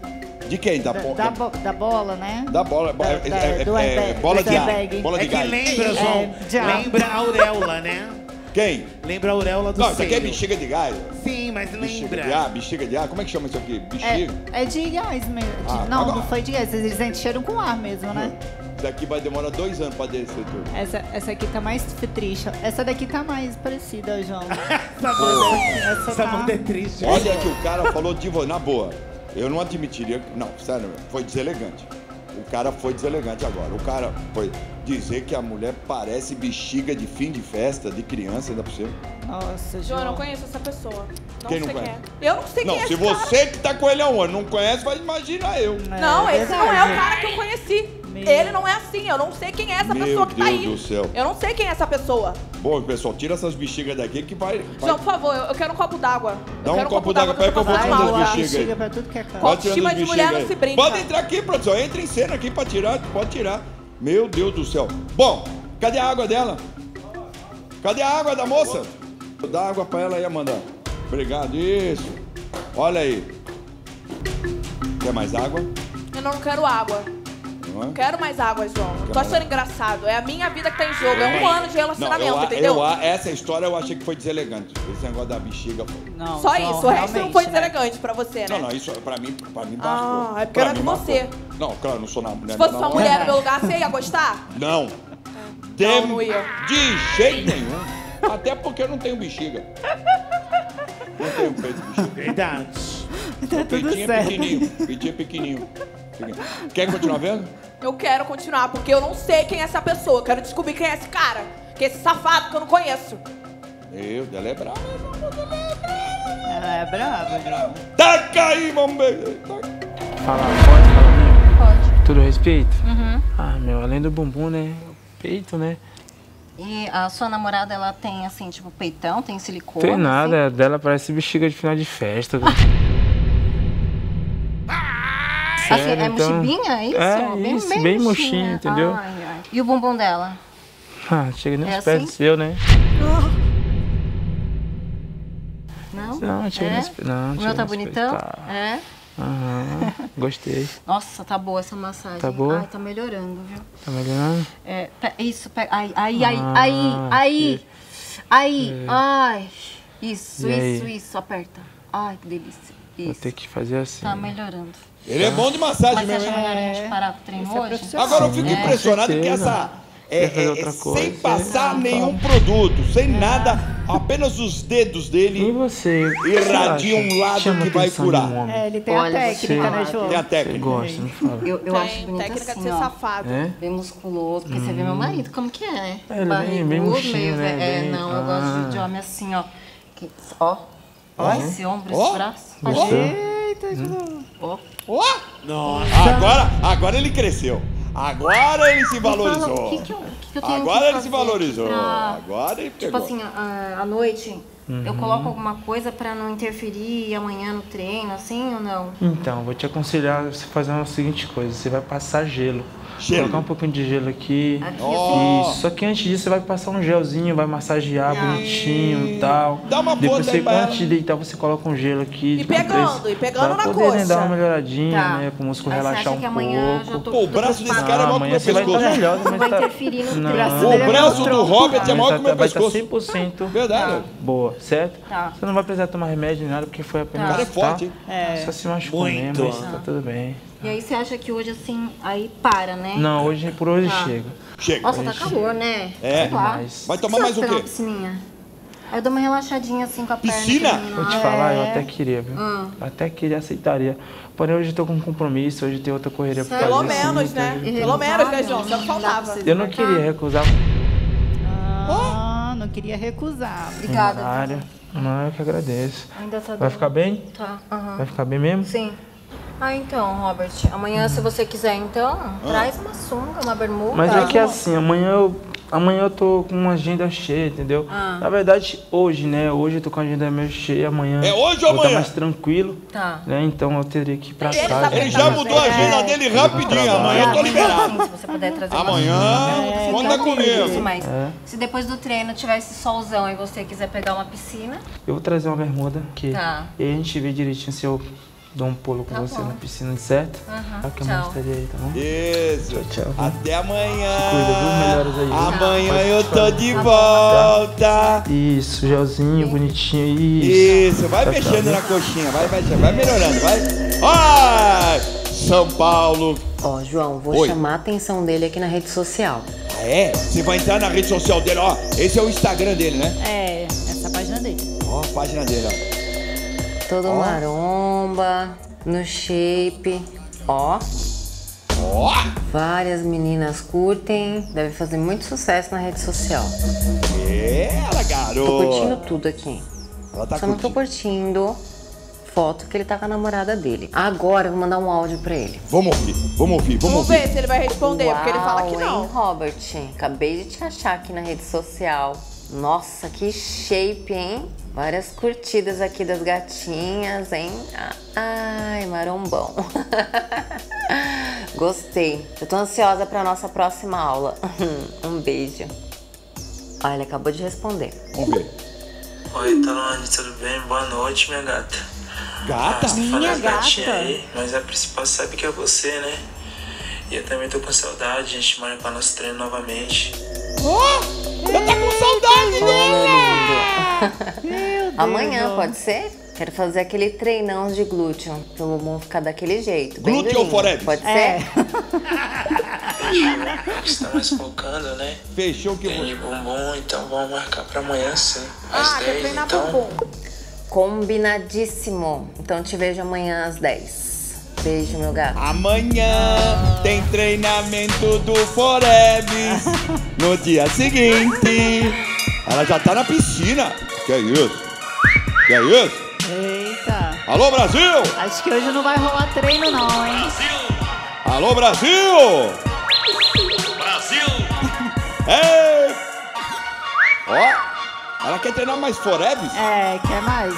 De quem? Da, da, pon- da, bo- da bola, né? da bola. da- é- da- é- do é- airbag, bola do de airbag. Bola É de que gás. lembra, João. É, lembra a auréola, né? Quem? Lembra a auréola do Não, isso aqui é bexiga de gás. Sim, mas Bexiga lembra. de ar, bexiga de ar. Como é que chama isso aqui? Bexiga? É, é de gás mesmo. de- Ah, não, agora- não foi de gás. Eles encheram com ar mesmo, né? Daqui vai demorar dois anos pra descer tudo. Essa, essa aqui tá mais triste. Essa daqui tá mais parecida, João. Essa bunda, Essa essa tá- bunda é triste. Olha que o cara falou de vo- na boa. Eu não admitiria. Não, sério, foi deselegante. O cara foi deselegante agora. O cara foi dizer que a mulher parece bexiga de fim de festa, de criança, ainda por cima. Nossa, João, João. eu não conheço essa pessoa. Não Quem não sei conhece? quem é. Eu não sei Não, quem é se esse cara. você que tá com ele há um ano não conhece, vai imaginar eu. Não, É esse não é o cara que eu conheci. Meu. Ele não é assim. Eu não sei quem é essa Meu pessoa que tá Deus aí. do céu. Eu não sei quem é essa pessoa. Bom, pessoal, tira essas bexigas daqui que vai. vai- João, por favor, eu, eu quero um copo d'água. Dá um copo d'água pra que eu vou tirar já. bexigas. Chega pra tudo que é Autoestima das de mulher bexigas não aí. se brinca. Pode entrar aqui, produção. Entra em cena aqui pra tirar. Pode tirar. Meu Deus do céu. Bom, cadê a água dela? Cadê a água da moça? Dá água pra ela aí, Amanda. Obrigado. Isso. Olha aí. Quer mais água? Eu não quero água. Não é? Não quero mais água, João. Não tô achando engraçado. É a minha vida que tá em jogo. É um ano de relacionamento, eu, entendeu? eu- essa história eu achei que foi deselegante. Esse negócio da bexiga foi. Não, Só João, isso. O resto não foi né? deselegante pra você, né? Não, não, isso pra mim, pra mim Ah, marcou. é porque era de você. Não, claro, não sou na mulher. Se fosse não, sua não. mulher no meu lugar, você ia gostar? Não. De, Não, não ia. de jeito nenhum. Até porque eu não tenho bexiga. Não tenho peito de bexiga. Verdade. Meu peitinho é certo. pequenininho. Peitinho é pequenininho. Quer continuar vendo? Eu quero continuar, porque eu não sei quem é essa pessoa. Eu quero descobrir quem é esse cara. Que é esse safado que eu não conheço. Meu, dela é brava. Ela é brava, João. Taca aí, bombeiro. Falar, pode falar? Pode. Tudo respeito? Uhum. Ah, meu, além do bumbum, né? O peito, né? E a sua namorada, ela tem, assim, tipo, peitão, tem silicone? Tem nada, assim? dela parece bexiga de final de festa. Assim, é então- mochibinha, é isso? É, isso, bem murchinho, entendeu? Ai, ai. E o bumbum dela? Ah, chega nem É aos pés assim? do seu, né? Não? Não, chega é? nesse- não, O meu tá bonitão? tá. É? Aham, gostei. Nossa, tá boa essa massagem. Tá boa? Ai, tá melhorando, viu? Tá melhorando? É, pe- isso, pega. Ai, ai, ai, Ah, aí, aí. Aí, É. ai. Isso, E aí? isso, isso, aperta. Ai, que delícia. Vou Isso. ter que fazer assim. Tá melhorando. Ele é bom de massagem mesmo, hein? melhor a gente parar com o treino hoje? Agora eu fico É. impressionado que essa. É, é- outra é coisa? sem passar Não, nenhum produto, sem nada, apenas os dedos E dele você? irradiam você acha? um lado Chama que vai de curar. um. É, ele tem Olha, a técnica, né, João? Tem a Você técnica. gosta, não fala? Eu, eu acho Tem bonito técnica de assim, ser ó. safado. É? Bem musculoso, porque você vê meu marido como que é. É, ele é bem- bem Barrigudo, murchinho, meio né? É, Bem- não, eu Ah. gosto de homem assim, ó. Que- ó. Ó, esse ombro, Ó. esse braço. Gostou? Eita, João. Ó. Ó! Agora, agora ele cresceu. Agora ele se valorizou. O que, que, eu, que que eu tenho Agora que ele fazer se valorizou. pra- Agora ele Tipo pegou. assim, à à noite, Uhum. eu coloco alguma coisa pra não interferir amanhã no treino, assim ou não? Então, vou te aconselhar você fazer a seguinte coisa: você vai passar gelo. Gelo. Colocar um pouquinho de gelo aqui. Aqui, Ó. Isso. Só que antes disso você vai passar um gelzinho, vai massagear bonitinho e tal. Dá uma Depois você, antes de deitar, você coloca um gelo aqui. E pegando, e pegando pra na poder, né, coxa. dar uma melhoradinha, Tá. né? Pro músculo Aí você relaxar acha um pouco. tô, Pô, o braço desse cara é maior que amanhã meu você vai estar pescoço. melhor, Não mas vai tá... interferir no Não. treino. O dele é braço do. Robert é maior tá- que o meu vai estar pescoço. 100% Verdade. boa, certo? Tá. Você não vai precisar tomar remédio nem nada, porque foi apenas. O cara é forte, hein? tá? Só se machucou mesmo, tá tudo bem. E aí você acha que hoje assim, aí para, né? Não, hoje por hoje Tá. chega. Chega. Nossa, tá calor, né? É. Demais. Vai tomar mais o vai pegar quê? piscininha? Aí eu dou uma relaxadinha assim com a perna. Piscina? Vou te falar, eu é. até queria, viu? Ah. Até queria, aceitaria. Porém, hoje eu tô com um compromisso, hoje tem outra correria pra fazer. Pelo assim, menos, então né? eu- Pelo menos, né, João? Você não faltava. Eu não queria recusar Ah, não queria recusar. Obrigada. Não, eu que agradeço. Ainda tá Vai ficar bem? Tá, aham. Vai ficar bem mesmo? Sim. Ah, então, Robert, amanhã, se você quiser, então, traz uma sunga, uma bermuda. Mas é que uma- assim, amanhã eu, amanhã eu tô com uma agenda cheia, entendeu? Ah. Na verdade, hoje, né? Hoje eu tô com a agenda meio cheia, amanhã. É hoje ou amanhã? estar mais tranquilo, Tá. né? Então eu teria que ir pra Ele casa. tá Ele já mudou a agenda dele rapidinho. Amanhã eu tô liberado. Se você puder trazer uma Amanhã, sunga, conta comigo. Mas É. se depois do treino tiver esse solzão e você quiser pegar uma piscina, Eu vou trazer uma bermuda aqui. Tá. E aí a gente vê direitinho se eu dou um pulo com Tá você bom. na piscina, certo? Aham, Tá, que eu tchau. mostrei aí, tá bom? Isso. Tchau, tchau. Até amanhã. Cuida, viu? Melhoras aí? Amanhã eu tô de Tá volta. Isso, gelzinho, bonitinho, isso. Isso, vai Tá, mexendo tá, na coxinha, vai, vai, vai melhorando, vai. Ai, São Paulo. Ó, João, vou Oi. chamar a atenção dele aqui na rede social. Ah, é? Você vai entrar na rede social dele, ó. Esse é o Instagram dele, né? É, essa página dele. Ó, a página dele, ó. Todo Ó. maromba, no shape, ó. Ó, Várias meninas curtem, deve fazer muito sucesso na rede social. ela, garoto. Tô curtindo tudo aqui. Ela tá Só não tô curtindo. curtindo foto que ele tá com a namorada dele. Agora eu vou mandar um áudio pra ele. Vamos ouvir, vamos ouvir, vamos Vamos ouvir. ver se ele vai responder, porque ele fala que Uau, não. Hein, Robert? Acabei de te achar aqui na rede social. Nossa, que shape, hein? Várias curtidas aqui das gatinhas, hein? Ai, marombão. Gostei. Eu tô ansiosa pra nossa próxima aula. Um beijo. Ah, ele acabou de responder. Vamos ver. Oi, Talone, tudo bem? Boa noite, minha gata. Gata? Ah, Minha gata. aí, mas a principal sabe que é você, né? E eu também tô com saudade, a gente marcar nosso treino novamente. Ó, eu tá com saudade dele. Amanhã, pode ser? Quero fazer aquele treinão de glúteo. Pro bumbum ficar daquele jeito. Glúteo forever. Pode É. ser? Você tá mais focando, né? Fechou que Treino de bumbum, então vamos marcar pra amanhã sim. Ah, Às quer 10, treinar então. bumbum. Combinadíssimo. Então te vejo amanhã às 10. Beijo, meu gato. Amanhã tem treinamento do Forebs. No dia seguinte, Ela já tá na piscina. Que é isso? Que é isso? Eita. Alô, Brasil! Acho que hoje não vai rolar treino não, hein? Alô, Brasil! Brasil! Ei! Ó, ela quer treinar mais Forebs? É, quer mais.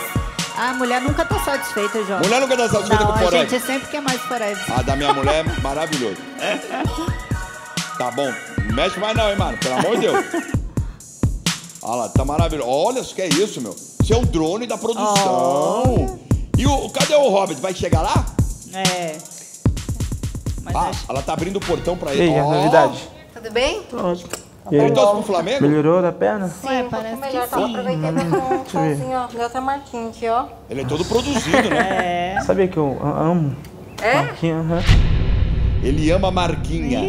A mulher nunca tá satisfeita, João. Mulher nunca tá satisfeita não, com a Forever. gente sempre quer mais Forever. A da minha mulher é maravilhoso. Tá bom. Não mexe mais não, hein, mano? Pelo amor de Deus. Olha lá, tá maravilhoso. Olha, isso que é isso, meu. Isso é o drone da produção. E o, cadê o Robert? Vai chegar lá? É. ah, ela tá abrindo o portão pra ele. a Ó. novidade? Tudo bem? Lógico. Ele torce pro Flamengo? Melhorou da perna? Sim, parece melhor. Tá sim. aproveitando Hum, um solzinho, ó. Deu outra marquinha aqui, ó. Ele é todo produzido, né? É. Sabia que eu amo? É? Marquinha, aham. Ele ama a Marquinha.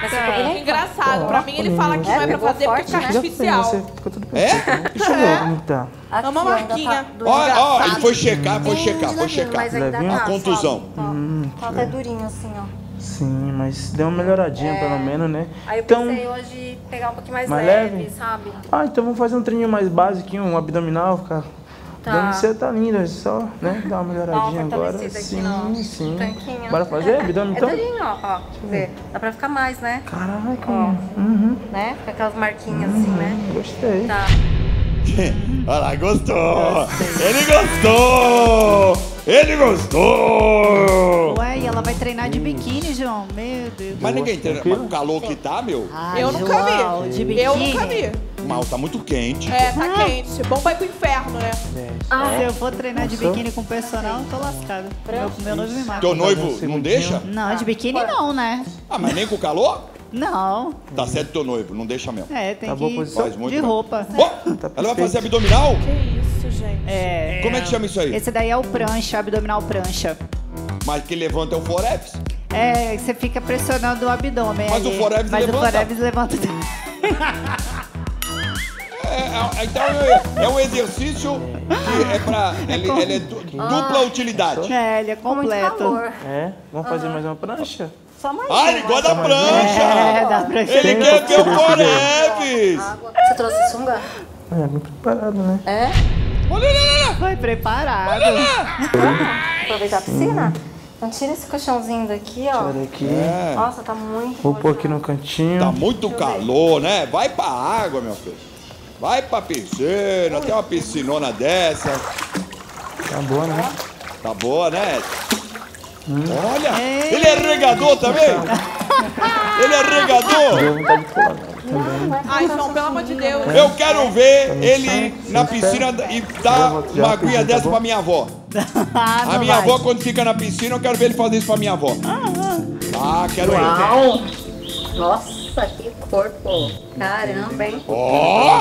Mas É engraçado. Pra mim, ele fala que não é pra fazer porque fica Já foi, artificial. você ficou tudo É? Deixa eu ver como que tá. Aqui, Ama ainda marquinha. tá do Ó, ele foi checar, foi checar, foi checar. Mas ainda tá, A contusão. Tá, Hum, tá até durinho assim, ó. Sim, mas deu uma melhoradinha pelo menos, né? Aí eu então, pensei hoje pegar um pouquinho mais, mais leve, leve? sabe? ah, então vamos fazer um treininho mais básico, um abdominal, ficar. Tá. Dando você tá linda, é só, né? Dar uma melhoradinha Dá uma agora. Sim, no sim. tanquinho. Bora fazer abdômen então? É durinho, ó. ó. Deixa eu ver. Dá pra ficar mais, né? Caraca, Ó. uhum, Né? Fica aquelas marquinhas assim, né? gostei. Tá. Olha lá, gostou! Ele gostou! Ele gostou! Ué, e ela vai treinar de biquíni, João. Meu Deus. Mas ninguém treina. Mas o calor que tá, meu. Ai, Eu nunca João, de vi. biquíni. Eu nunca vi. Mal, tá muito quente. É, tá quente. Bom vai pro inferno, né? Se eu for treinar de biquíni com personal, eu tô lascada. Meu, meu noivo me mata. Teu noivo não deixa? Não, de biquíni não, né? Ah, mas nem com calor? Não. Tá certo teu noivo, não deixa mesmo. É, tem Tá que boa ir posição? Faz muito de bem. roupa. Ó, Tá ela vai fazer abdominal? Que isso, gente. É. Como é que chama isso aí? Esse daí é o prancha, abdominal prancha. Mas que levanta é o foreps. É, você fica pressionando o abdômen. Mas ali. o foreps Mas levanta. o foreps levanta. é, então é, é um exercício que é pra. Ele, ele é du- dupla utilidade. É, ele é Com muito completo. calor. É? Vamos fazer mais uma prancha? Só mais Ah, ele gosta da É, prancha! dá pra Ele quer ver o foreps! Você trouxe sunga? É, bem preparado, né? É? Olha, olha, olha! Foi preparado. Aproveitar a piscina? Então tira esse colchãozinho daqui, ó. Olha aqui. É, Nossa, tá muito Vou pôr aqui no cantinho. tá muito calor, né? Vai pra água, meu filho. Vai pra piscina, tem uma piscinona dessa. Tá boa, né? Tá boa, né? Hum. Olha, ele é regador também? Ele é regador? Também. Ai, João, pelo amor de Deus. Eu quero ver ele na piscina e dar uma aguinha dessa pra minha avó. Ah, A minha avó, quando fica na piscina, eu quero ver ele fazer isso pra minha avó. Ah, quero ver. Nossa, que corpo! Caramba, hein? Ó!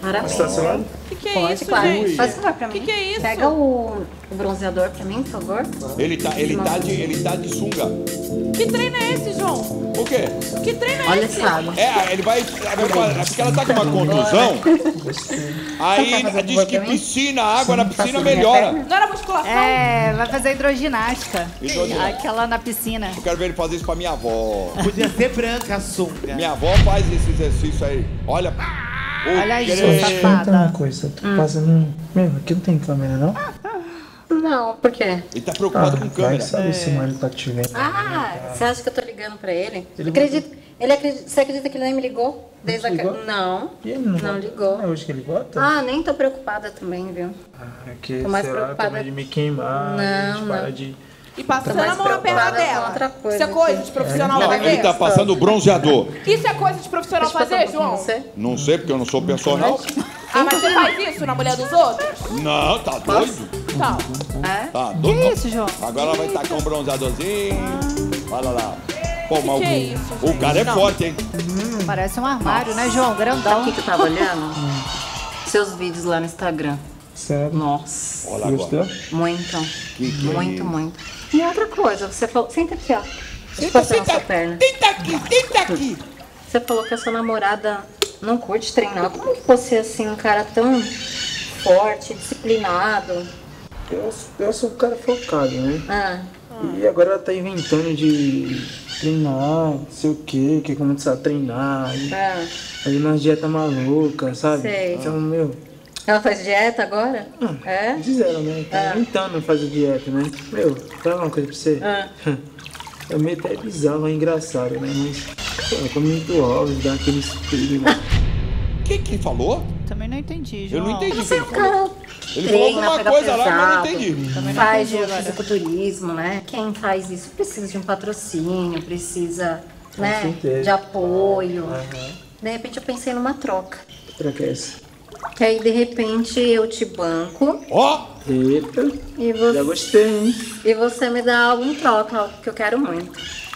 Parabéns. Estacionado? O que, que é Pode, isso, claro. gente? Faz favor pra O mim. que, que é isso? Pega o, o bronzeador pra mim, por favor. Ele tá, ele tá de, ele tá de sunga. Que treino é esse, João? O quê? Que treino é Olha esse? essa água. É, ele vai. É porque ela tá com uma contusão. Aí diz que piscina, água na piscina melhora. Não era musculação? É, vai fazer hidroginástica. Hidroginástica. Aquela na piscina. Eu quero ver ele fazer isso pra minha avó. Podia ser branca a sunga. Minha avó faz esse exercício aí. Olha. Olha aí, Deixa eu perguntar uma coisa. Tô passando. Meu, aqui não tem câmera, não? Não, por quê? Ele tá preocupado com vai câmera. saber se o marido tá te vendo. Ah, você acha que eu tô ligando pra ele? Acredita, ele acredita, você acredita que ele nem me ligou? Desde a... ligou? ca- Não. E ele não, Não ligou. Não é hoje que ele vota? Ah, nem tô preocupada também, viu? é que tô mais sei lá, preocupada- também de me queimar. Não, a gente para não. de. E passando mais a mão na perna com dela. outra coisa Isso é coisa de profissional Não, fazer? ele tá passando o bronzeador. Isso é coisa de profissional fazer, João? Não sei porque eu não sou personal. Ah, mas você faz isso na mulher dos outros? Não, tá doido? Então. É? Tá doido? Que isso, João? Agora ela vai tacar um bronzeadorzinho. Olha lá. Pô, mas que o- é isso, o cara é Não. forte, hein? Parece um armário, né, João? Sabe Grandão. o que, que eu tava olhando? Seus vídeos lá no Instagram. Sério? Nossa. Olha agora. Gostou? Muito. Que que é muito, isso? muito. E outra coisa, você falou. Senta aqui, ó. Deixa eu Senta, passar na senta. sua perna. Tenta aqui, tenta aqui. Você falou que a sua namorada não curte treinar. Como que você, assim, um cara tão forte, disciplinado? Eu, eu sou um cara focado, né? Ah, E agora ela tá inventando de treinar, não sei o que, quer começar a treinar. aí Ah, Fazer umas dietas malucas, sabe? Sei. Então, meu, ela faz dieta agora? É? disseram, né? Tá tentando fazer dieta, né? Meu, fala uma coisa pra você. Ah. É meio até bizarro, é engraçado, né? Mas, pô, eu como muito ovos, dá aquele espelho, né? O que que falou? Também não entendi, Eu João. não entendi. que Você é ele um falou. cara Ele falou treina, alguma pega coisa lá, mas eu não pesado, entendi. Também não Faz entendi fisiculturismo, né? Quem faz isso precisa de um patrocínio, precisa, né? certeza. De apoio. De repente eu pensei numa troca. Que é essa? Que aí de repente eu te banco Ó, Eita, e já você, gostei, hein? e você me dá algo em troca, que eu quero muito.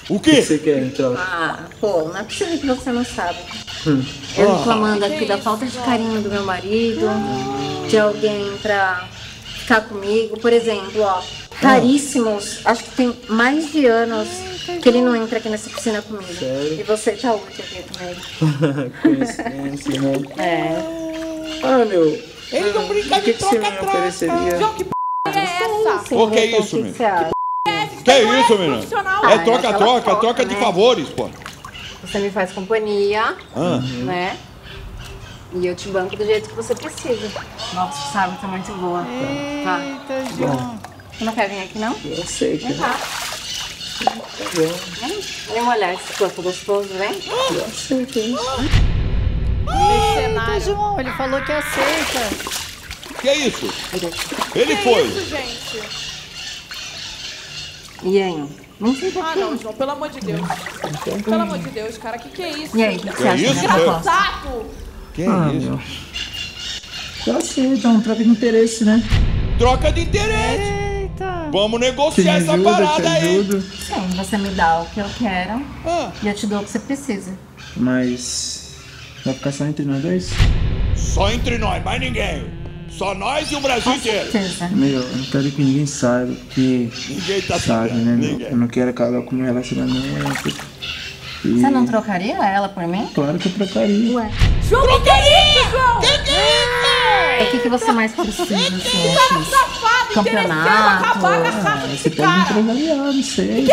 o O que quê? você quer, então? Ah, pô, não é possível que você não sabe. Hum. Eu reclamando aqui da falta de carinho do meu marido, de alguém pra ficar comigo. Por exemplo, ó, raríssimos, acho que tem mais de anos que ele não entra aqui nessa piscina comigo. Sério? E você tá útil aqui comigo. Coincidência, né? É. Ah, meu. Ele não brinca O que, de que você me troca-troca. ofereceria? João, que p é essa? Ô, que então, isso, o? Que menino? Profissional. Ah, É é troca-troca, é troca troca, de né? favores, pô. Você me faz companhia, Ah. né? E eu te banco do jeito que você precisa. Nossa, sabe, tá muito boa. Tá. Eita, João. Você não quer vir aqui, não? Eu sei, Vem cara. cá. Vem, vem olhar esse corpo gostoso, vem. Eu aceito, hein? Eita, João. Ele falou que aceita. Que é isso? Ele foi. Isso, gente. E aí? Não sei Ah, não, João, pelo amor de Deus. Pelo amor de Deus, cara, que que é isso? E aí, o que, que você É acha isso, da né? Que Ah, isso? meu. Eu aceito, é um troca de interesse, né? Troca de interesse. Eita. Vamos negociar essa ajuda, te parada aí. Sim, você me dá o que eu quero Ah, e eu te dou o que você precisa. Mas. Vai ficar só entre nós dois? só entre nós, mais ninguém. Só nós e o Brasil inteiro. Meu, eu não quero que ninguém saiba, porque. Ninguém tá Sabe, né? Ninguém. Eu não quero acabar com o meu relacionamento. E... Você não trocaria ela por mim? Claro que eu trocaria. Ué. João, que que é isso, João? O que, que você mais precisa, assim, X? safado, Campeonato, raça você pode empresariar, não sei.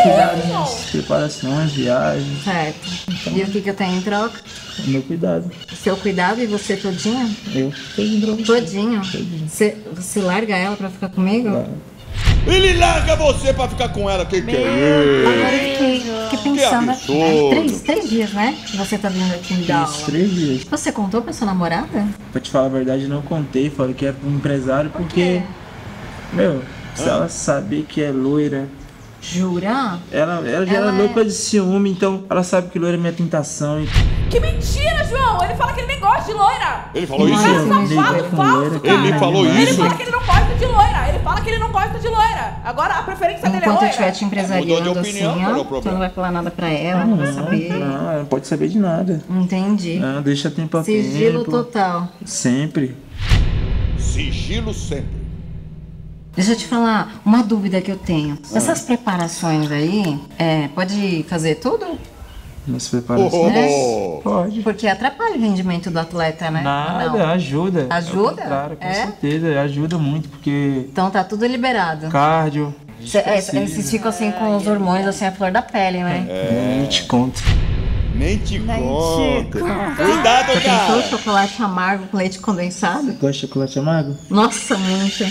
Preparações, viagens, Certo. E o que, que eu tenho em troca? o meu cuidado. O seu cuidado e você todinho? Eu tô indo pra você. Todinho? Você, você larga ela pra ficar comigo? Ele larga você pra ficar com ela. Que que é Agora isso? eu fiquei, fiquei pensando aqui, né? Três, três dias, né? Que você tá vindo aqui me dar aula. três dias. Você contou pra sua namorada? Pra te falar a verdade, não contei. Falei que é pro empresário porque. Meu, se ela saber que é loira. Jura? Ela, ela já Ela era é- louca de ciúme, então ela sabe que loira é minha tentação. E... Que mentira, João! Ele fala que ele nem gosta de loira! Ele falou isso? Cara, safado, falso, loira, cara! Ele falou Ele isso? fala que ele não gosta de loira! Ele fala que ele não gosta de loira! Agora a preferência dele é Enquanto eu loira! estiver te empresariando opinião, assim, é ó, tu não vai falar nada pra ela, não vai saber. Não, ela não pode saber de nada. Entendi. Não, deixa tempo a Sigilo tempo. total. Sempre. Sigilo sempre. Deixa eu te falar, uma dúvida que eu tenho. Essas preparações aí, é, pode fazer tudo? Nas preparações. Oh, Pode. Porque atrapalha o rendimento do atleta, né? Nada, Não. ajuda. Ajuda? Claro, com É? certeza. Ajuda muito, porque Então tá tudo liberado. cardio. Cê, é, eles ficam assim com os hormônios assim, a flor da pele, né? É. Eu te conto. Nem te Nem te conto. conto. Cuidado, Já pensou cara. chocolate amargo com leite condensado? Gosta de chocolate amargo? Nossa, muito.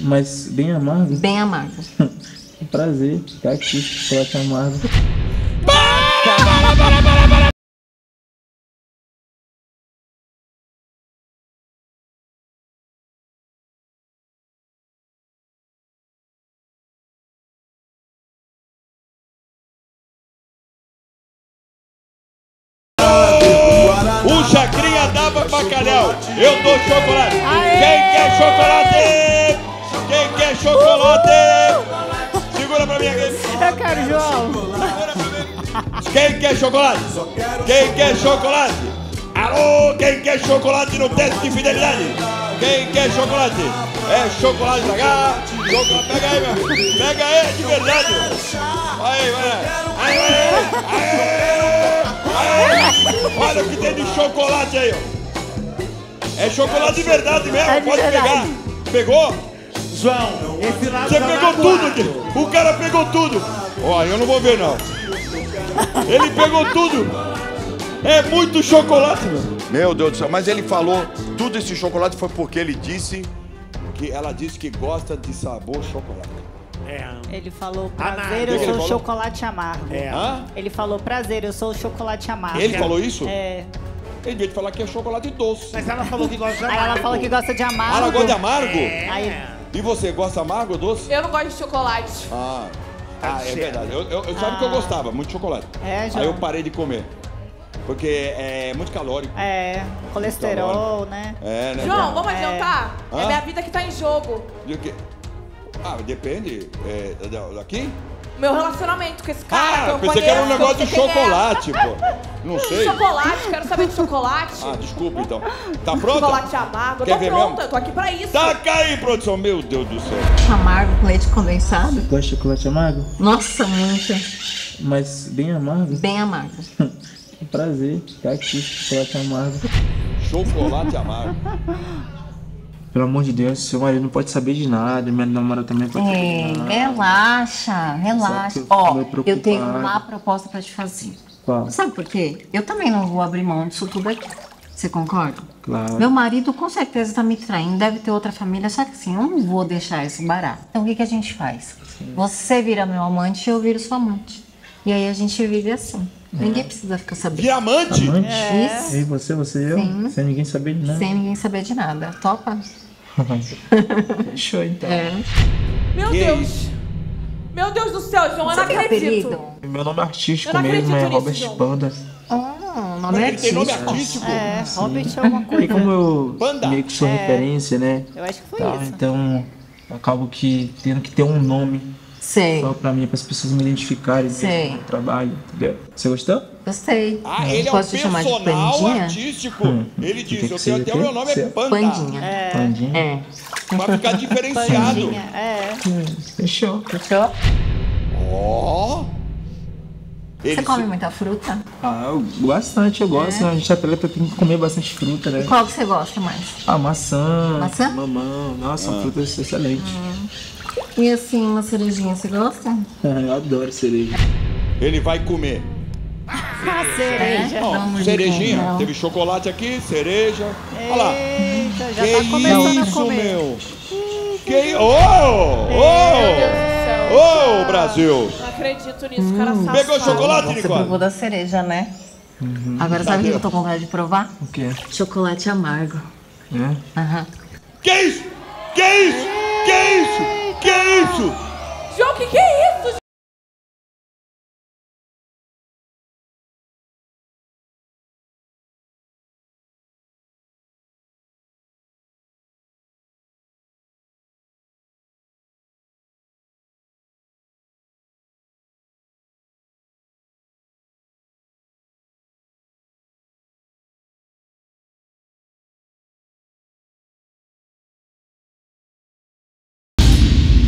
Mas bem amargo? Bem amargo. Um prazer. Tá aqui, chocolate amargo. Bacalhau. Eu dou chocolate. Quem quer chocolate? Quem quer chocolate? Segura pra mim aqui. Eu quero, João. Quem quer chocolate? Quem quer chocolate? Alô, quem quer chocolate no teste de fidelidade? Quem quer chocolate? É chocolate pra cá. Chocolate, pega aí, meu. Pega aí, de verdade. Aí, vai. Aí, vai. Aí, aí. Olha o que tem de chocolate aí, ó. É chocolate de verdade mesmo, É de pode verdade. pegar. Pegou? João, esse lado Você tá pegou tudo aqui. O cara pegou tudo. Ó, eu não vou ver não. Ele pegou tudo. É muito chocolate, meu. Meu Deus do céu, mas ele falou, tudo esse chocolate foi porque ele disse que ela disse que gosta de sabor chocolate. Ele falou Ah, prazer, eu sou falou? chocolate amargo. É. Hã? Ele falou prazer, eu sou chocolate amargo. Ele falou isso? É. Ele devia te falar que é chocolate doce. Mas ela falou que gosta de Aí ela falou que gosta de amargo. Ela gosta de amargo? Aí, E você, gosta amargo ou doce? Eu não gosto de chocolate. Ah, ah é verdade. Eu, eu, eu sabe que eu Ah. gostava, muito de chocolate. É, João. Aí eu parei de comer. Porque é muito calórico. é, colesterol, né? É, né? João, vamos É. adiantar? É. Hã? minha vida que tá em jogo. E o quê? Ah, depende. É, da- daqui? Meu relacionamento com esse cara que Ah, eu pensei que era um conheço, negócio de eu é. chocolate, pô. Não sei. Chocolate, quero saber de chocolate. Ah, desculpa então. Tá pronta? Chocolate amargo. Eu Quer tô ver pronta, mesmo? eu tô aqui pra isso. Taca aí, produção. Meu Deus do céu. Amargo com leite condensado? Gosta de chocolate amargo? Nossa, muito. Mas bem amargo? Bem amargo. Prazer, tá aqui, chocolate amargo. Chocolate amargo. Pelo amor de Deus, seu marido não pode saber de nada, minha namorada também pode saber Ei, de nada. relaxa, relaxa. Ó, meio eu tenho uma proposta pra te fazer. Qual? Sabe por quê? Eu também não vou abrir mão disso tudo aqui. Você concorda? Claro. Meu marido com certeza tá me traindo, deve ter outra família, só que assim, eu não vou deixar isso barato. Então o que, que a gente faz? Você vira meu amante e eu viro sua amante. E aí a gente vive assim. Ninguém precisa ficar sabendo. Diamante? Amante? Isso. E você, você e eu? Sim. Sem ninguém saber de nada. Sem ninguém saber de nada. Topa? Fechou então. É. Meu Que Deus. Meu Deus do céu, João, eu não acredito. apelido? Meu nome é artístico mesmo, é nisso, Robert João. Banda. Oh, nome nome artístico. É, Robert é E coisa. como eu Banda. meio que sou É. referência, né? Eu acho que foi Tá, isso. então eu acabo que tendo que ter um nome Sei. só pra mim, para as pessoas me identificarem Sei. no trabalho, entendeu? Você gostou? Gostei. Ah, ele é um Posso te chamar de personal Pandinha? artístico. Hum. Ele que eu tenho até o meu nome é Panda. Pandinha. É, Pandinha? É. Pra ficar diferenciado. Pandinha, é. Hum, fechou. Fechou? Ó. Ele Você come muita fruta? Ah, eu, bastante, eu gosto. né? A gente atleta tem que comer bastante fruta, né? Qual que você gosta mais? Ah, maçã, Maçã? mamão. Nossa, Ah. frutas excelentes. E assim, uma cerejinha, você gosta? eu adoro cereja. Ele vai comer. Ah, cereja. Vamos de cerejinha. Teve chocolate aqui, cereja. Olha lá. Eita, já que tá começando a isso, comer. meu? Que Ô! Ô! Meu Deus do céu. Ô, Brasil! Não acredito nisso, cara Hum, safado. Pegou chocolate, Você Nicole? provou da cereja, né? Agora sabe o que eu tô com vontade de provar? O quê? Chocolate amargo. É? Aham. Que isso? Que isso? Que isso? Que isso? João, que que é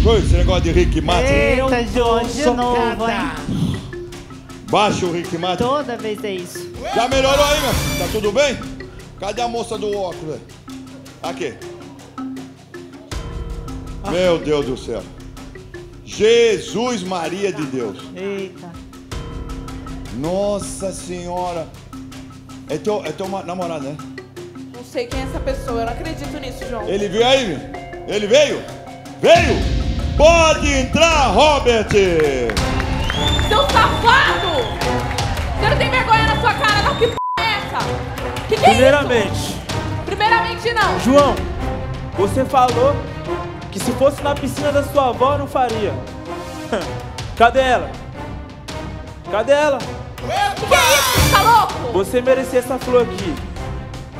Foi esse negócio de Rick Martin. Eita, João, de novo, hein? Baixa o Rick Martin. Toda vez é isso. Já melhorou aí, meu? filho? Tá tudo bem? Cadê a moça do óculos? Aqui. Meu Deus do céu. Jesus Maria de Deus. Eita. Nossa Senhora. É teu, é teu namorado, né? Não sei quem é essa pessoa, eu não acredito nisso, João. Ele veio aí, meu? Ele veio? Veio! Pode entrar, Robert! Seu safado! Você não tem vergonha na sua cara, não? Que p é essa? Que que é Primeiramente, isso? Primeiramente não. João, você falou que se fosse na piscina da sua avó, eu não faria. Cadê ela? Cadê ela? Que que é isso? Você tá louco? Você merecia essa flor aqui.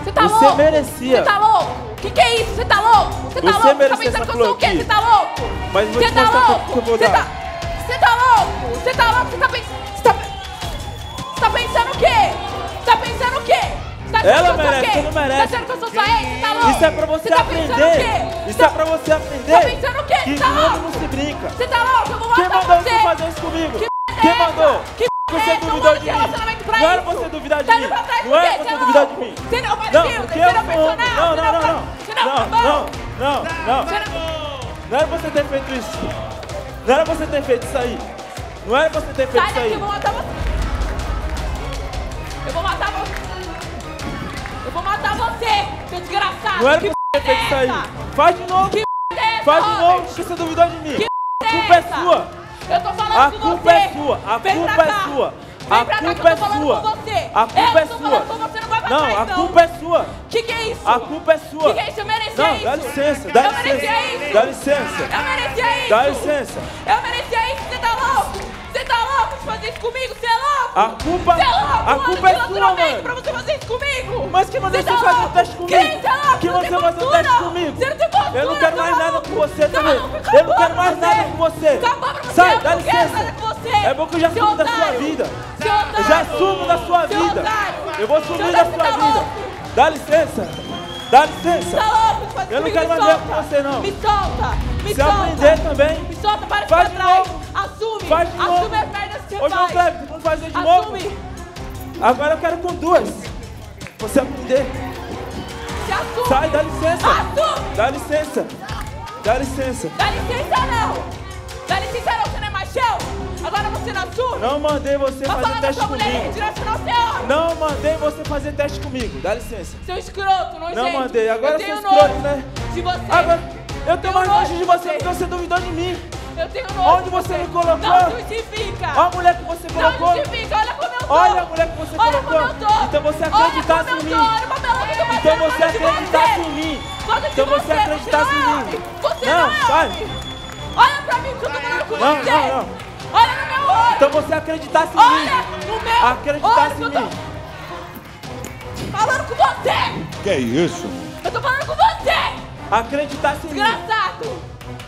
Você tá Você louco? merecia. Você tá louco? Que que é isso? Você tá louco? Você tá Você louco? Você tá pensando que eu sou o quê? Você tá louco? Mas Você tá louco? Você tá... Você tá louco? Você tá louco? Você tá pensando... Você tá... Você tá pensando o quê? Você tá pensando o quê? Tá Ela merece, o quê? você não merece. Você tá achando que eu sou sua ex? Você tá louco? Isso é pra você, tá aprender. Isso é pra você aprender. Tá pensando o quê? Que Você tá louco? não se brinca. Você tá louco? Eu vou Quem matar mandou você. fazer isso comigo? Que Quem é mandou? Que é, então você duvidar de mim. Não era você duvidar de mim. Não era você duvidar de mim. Você não vai não, porque eu sou homem. Não, não, não, não. Não, não, não, não. Não era você ter feito isso. Não era você ter feito isso aí. Não era você ter feito isso aí. eu vou matar você. Eu vou matar você. Eu vou matar você, seu desgraçado. Não era você ter feito isso aí. É Faz de novo. Faz de novo, porque você duvidou de mim. A culpa é sua. Eu tô falando a com você. A culpa é sua. A Vem culpa é sua. É a culpa é, é sua. A culpa é sua. Não, a culpa é sua. Que que é isso? A culpa é sua. Que que é isso? Eu merecia não, isso. Dá licença, dá eu licença. Merecia isso. Dá licença. Eu merecia isso. Dá licença. Eu merecia isso fazer isso comigo, você é louco! A culpa, você é louco, a culpa mano, é sua, mano! pra você fazer isso comigo! Mas que você, você tá faz um teste comigo? Quem, você é louco? Que você faz um teste comigo? Você não tem Eu não quero tá mais nada com você também! Eu não quero mais nada com você! Sai, dá licença! É bom que eu já assumo é da sua vida! Eu é já assumo da sua é vida! Eu vou assumir da sua vida! Dá licença! Dá licença. Tá louco, faz Eu não quero mais ver com você, não. Me solta, me Se solta. Se aprender também. Me solta, para de faz pra trás. Novo. Assume. Faz de Assume as pernas que você faz. Hoje não Cleber, vamos fazer de Assume. novo. Agora eu quero com duas. Você aprender. Se assume. Sai, dá licença. Assume. Dá licença. Dá licença. Dá licença, não. Dá licença, não. Você não é machão? Agora você não sua? Não mandei você Vou fazer teste comigo. Não mandei você fazer teste comigo. Dá licença. Seu escroto, não Não mandei. Agora eu sou escroto, né? De você. Agora, eu tenho mais nojo de você porque você duvidou de mim. Eu tenho nojo. Onde você me colocou? Não justifica. Olha a mulher que você colocou. Não justifica. Olha como eu tô. Olha a mulher que você Olha colocou. Como eu tô. Então você acreditasse em mim. Então você acreditasse em mim. Então você acreditasse em mim. Você não, sai. Olha pra mim, tudo branco. Não, não, não. Olha no meu olho. Então você acreditasse em mim. Olha no meu Acreditasse olho, em mim. Falando com você. Que é isso? Eu tô falando com você. Acreditasse em mim. Desgraçado.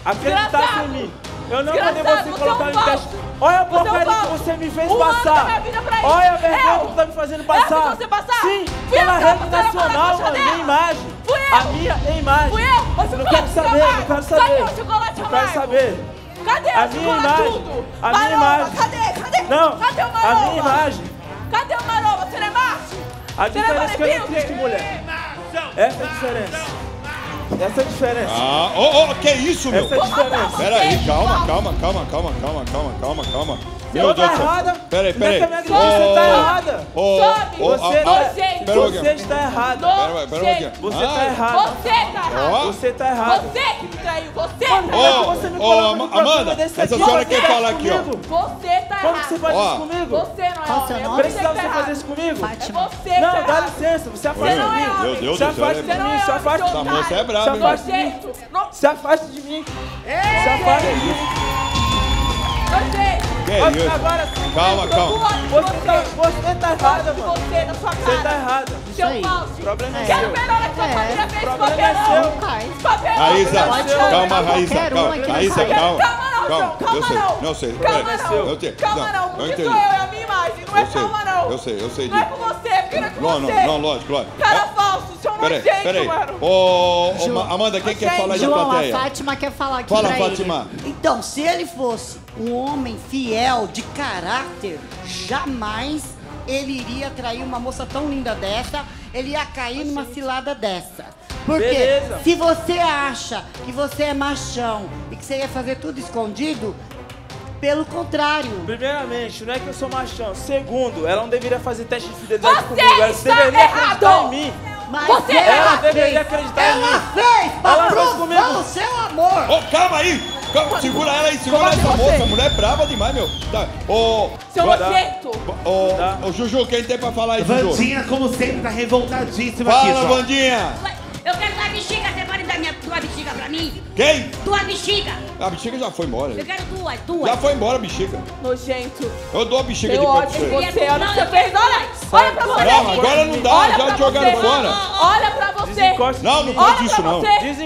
Acreditasse em mim. Eu não mandei você, você colocar é um em teste. Olha a porcaria é um que você me fez um passar. Olha a vergonha que você tá me fazendo passar. Eu fiz você passar? Sim, Fui pela rede nacional, mano, minha imagem. Fui eu. A minha imagem. Fui eu. Você não quero saber, eu não quero saber. Saiu o chocolate não quero é saber. Cadê? A minha imagem. Tudo? A minha imagem. Cadê? Cadê? Não. Cadê o Marola? A minha imagem. Cadê o Marola? Você não é macho? A é diferença é que eu não fiz com mulher. Essa é a diferença. Essa é a diferença. Ah, oh, oh, que isso, meu? Essa é a diferença. Pera aí, calma, calma, calma, calma, calma, calma, calma, calma. Meu tá Deus do céu. Errada. Pera aí, pera aí. Você tá errada. Sobe. oh, oh, você, ah, tá, ah, vocês. Você está errada. Pera, pera, você tá ah, é. errada. Você tá errada. Você tá errada. Você que me traiu. Você tá errada. Me colocou Amanda, desse essa senhora quer falar aqui, ó. Você tá errada. Como você faz isso comigo? Você não é homem. É Precisava tá você fazer isso comigo? É você que tá Não, dá licença. Você afasta de mim. Meu Deus do céu. Você afasta de mim. Você afasta de mim. Essa moça é brava. Se afaste de mim. Se afaste de mim. Ei, se afaste de mim. Que é isso? Agora sim. Calma, calma. Você, tá, você tá errada, mano. Você, na sua cara. Você tá errada. Seu falso. Problema é seu. Quero ver a hora que sua família fez papelão. Raíssa, tá calma, Raíssa, calma. Raíssa, calma. Calma, calma não. Não sei. Calma não. Calma não. Não. Sou eu, é a minha imagem. Não é calma não. Eu sei, eu sei disso. Não é com você, porque não é com você. Não, não, não, lógico, lógico. Cara ah, falso, seu peraí, peraí. Ô, Amanda, quem quer falar de da plateia? João, a Fátima quer falar aqui Fala, Fátima. Então, se ele fosse um homem fiel, de caráter, jamais ele iria trair uma moça tão linda dessa, ele ia cair numa cilada dessa. Porque Beleza. se você acha que você é machão e que você ia fazer tudo escondido, pelo contrário. Primeiramente, não é que eu sou machão. Segundo, ela não deveria fazer teste de fidelidade você comigo. Ela deveria errado. acreditar em mim. Mas você ela deveria fez. acreditar ela em mim. Fez ela fez! Ela fez comigo. o seu amor. Oh, calma aí! Calma, segura ela aí, segura essa moça. Mulher é brava demais, meu. Tá. Ô. Seu nojento! Tá. Ô, Juju, quem tem pra falar isso? Juju? Vandinha, como sempre, tá revoltadíssima Fala, aqui. Fala, Vandinha! Eu quero dar bexiga, bexiga pra mim. Quem? Duas bexiga. A bexiga já foi embora. Eu quero duas, duas. Já foi embora a bexiga. Nojento. Eu dou a bexiga Meu de ódio pra você. não Olha o você fez. Olha, olha pra você. Não, agora não dá. Olha já te jogaram você. fora. Olha pra você. Não, não faz olha isso não.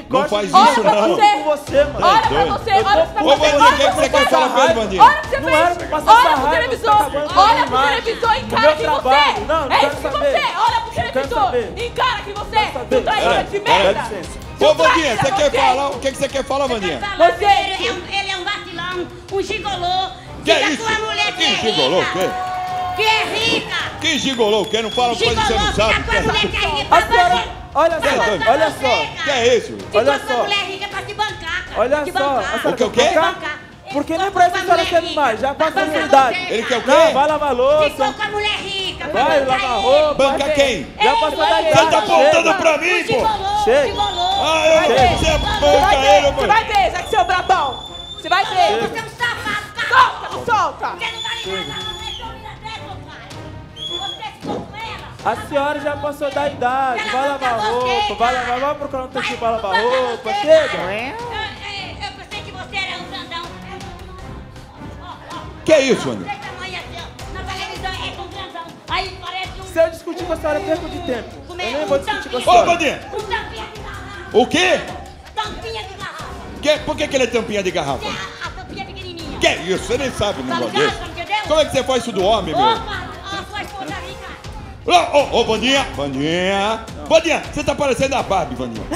Não faz isso olha não. Olha pra você. Olha pra você. Olha pra você. olha Bandinha, o que você quer falar com ele, Olha pra você. Olha pro televisor. Olha pro televisor. Encara que você. Tá é isso que você. Olha pro televisor. Encara que você. Tu traidora de merda. Ô, Vandinha, você quer falar? O que, que você quer falar, Vandinha? Você... Ele, é um, ele é um vacilão, um gigolô. Que é isso? Mulher que, que é gigolô. Que? é rica. Que gigolô, o quê? Não fala coisa que você não sabe. Que mulher que é rica. A senhora, olha é, só, olha só. Que é isso? Olha só. mulher rica pra te bancar, cara. Olha só. O que, eu quero? Por que nem pra essa senhora ser mais? Já passa a idade. você, Ele quer o quê? Não, vai lavar louça. for com a mulher rica, Vai lavar roupa. Banca quem? Já passou da idade. Você tá apontando pra mim, pô? Chega. Ah, eu Vai ver. você é Você banca vai ele, ver, pô. você vai ver, já que você é o brabão. Você vai ver. Você é um safado, Solta, me solta. Você não nada, você é. Você ficou ela. A senhora já passou da idade. Vai lavar roupa. Vai lavar. Vai procurar um taxi pra lavar roupa. Chega. Aí parece um... Se eu discutir com a senhora, perco de tempo. Eu nem vou discutir com a Ô, senhora. Um de garrafa. O quê? Tampinha de garrafa. Que, por que, que ele é tampinha de garrafa? A tampinha pequenininha. Que isso? Você nem sabe Tá negócio ligado? desse. Como é que você faz isso do homem, meu? Opa, a sua esposa. Ô, ô, ô, Vandinha! Vandinha! Vandinha, você tá parecendo a Barbie, Vandinha.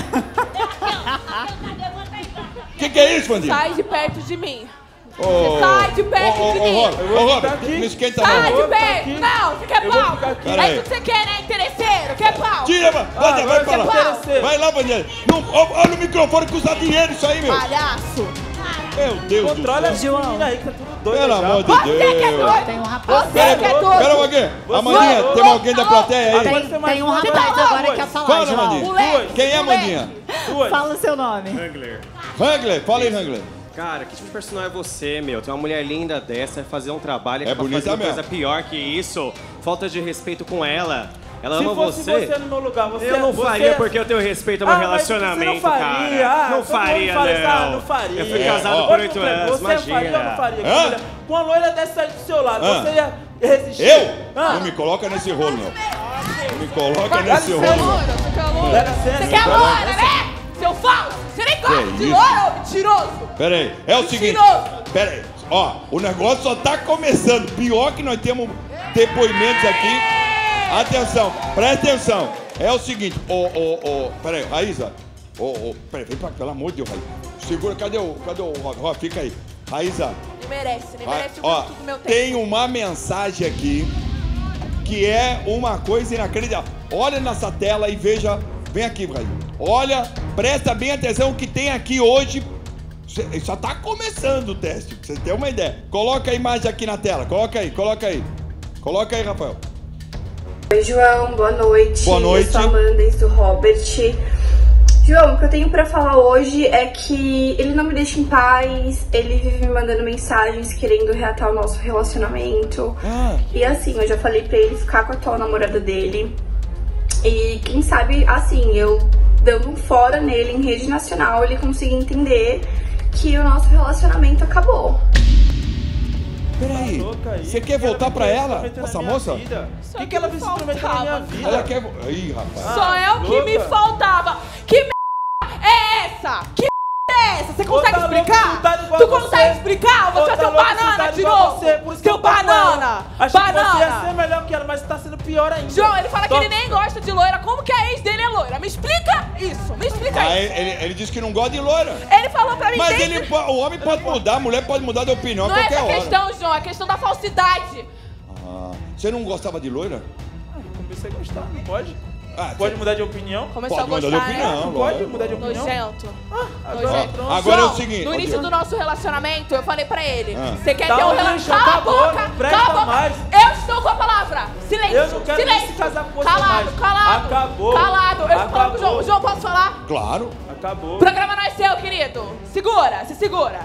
O que, que é isso, Vandinha? Sai de perto de mim. Você sai de ô, de ô, mim. Robert, Robert, não esquenta Sai não. de perto. Não, você quer pau. É isso que você quer, né? Interesseiro. Quer pau. Tira, mano. Ah, Vai, pra você lá. interesseiro. Vai lá, ó, olha o microfone custa dinheiro isso aí, meu. Palhaço. Meu Deus Controla do céu. menino aí que tá tudo doido Pelo já. amor de Você Deus. que é doido. Tem um rapaz. Você Pera, que é doido. pera pouquinho. Amandinha, tem alguém da plateia aí? Você mais tem um rapaz duas. agora que quer falar, Fala, João. Quem é? Duas. Fala o seu nome. Hangler. Hangler, fala aí, Hangler. Cara, que tipo de personagem é você, meu? Tem uma mulher linda dessa, fazer um trabalho e É acaba bonita fazendo mesmo. coisa pior que isso. Falta de respeito com ela. Ela Se ama fosse você. você no meu lugar, você eu não você- faria porque eu tenho respeito ao meu Ah, mas você relacionamento, não faria. cara. Ah, não faria, fala isso, ah, não. não faria. Eu fui É, casado ó. por oito anos, Você imagina. faria ou não faria? Olha, Com a loira dessa do seu lado, Hã? você ia resistir? Eu? Ah. Não me coloca nesse rolo, não. Não me coloca nesse rolo, não. Você quer loura, né? Seu falso. Isso? loura, ô mentiroso. Pera aí, é o seguinte. Mentiroso. Pera aí. Ó, o negócio só tá começando. Pior que nós temos depoimentos aqui. Atenção, presta atenção. É o seguinte, ô, ô, ô, pera aí, Raíza. Ô, ô, pera aí, vem pra cá, pelo amor de Deus, Raíza. Segura, cadê o, cadê o Rob? Rob, fica aí. Raíza, Nem merece, nem Ah, merece o ó, do meu tempo. tem uma mensagem aqui que é uma coisa inacreditável. Olha nessa tela e veja. Vem aqui, Raíza. Olha, presta bem atenção o que tem aqui hoje. Só tá começando o teste, pra você ter uma ideia. Coloca a imagem aqui na tela, coloca aí, coloca aí. Coloca aí, Rafael. Oi, João, boa noite. Boa noite. Eu sou a Amanda do Robert. João, o que eu tenho pra falar hoje é que ele não me deixa em paz, ele vive me mandando mensagens querendo reatar o nosso relacionamento. Ah. E assim, eu já falei pra ele ficar com a atual namorada dele. E quem sabe, assim, eu dando um fora nele em rede nacional, ele conseguir entender que o nosso relacionamento acabou. Peraí, você quer voltar pra ela, essa moça? O que, que ela fez intrometer na minha vida? Ela quer. Ih, rapaz. Só é o que me faltava. Que merda é essa? Que é? Você consegue explicar? Tu consegue explicar? Você é Outra seu louca banana de novo. você, por isso que Seu eu banana. Achei que você ia Banana. ser melhor que ela, mas tá sendo pior ainda. João, ele fala que ele nem gosta de loira. Como que a ex dele é loira? Me explica isso. Me explica Ah, isso. ele, ele disse que não gosta de loira. Ele falou pra mim Mas desde- ele, o homem pode mudar, a mulher pode mudar de opinião a Não é qualquer essa hora. questão, João. É questão da falsidade. Ah, você não gostava de loira? Comecei a gostar, não pode? Ah, Pode mudar de opinião? Começou Pode a mudar gostar, de opinião, né? Pode mudar de opinião? Nojento. agora Nojento. Agora é o seguinte, No início do nosso relacionamento, eu falei pra ele: Ah. Você quer Tá ter um relacionamento? Cala a acabou, boca! Cala a boca! mais. Eu estou com a palavra! Silêncio! Eu não quero silêncio. nem se casar com você calado, mais. Calado! Acabou. Calado! Eu estou falando com o Acabou. João. João, posso falar? Claro. Acabou. O programa não é seu, querido. Segura, se segura.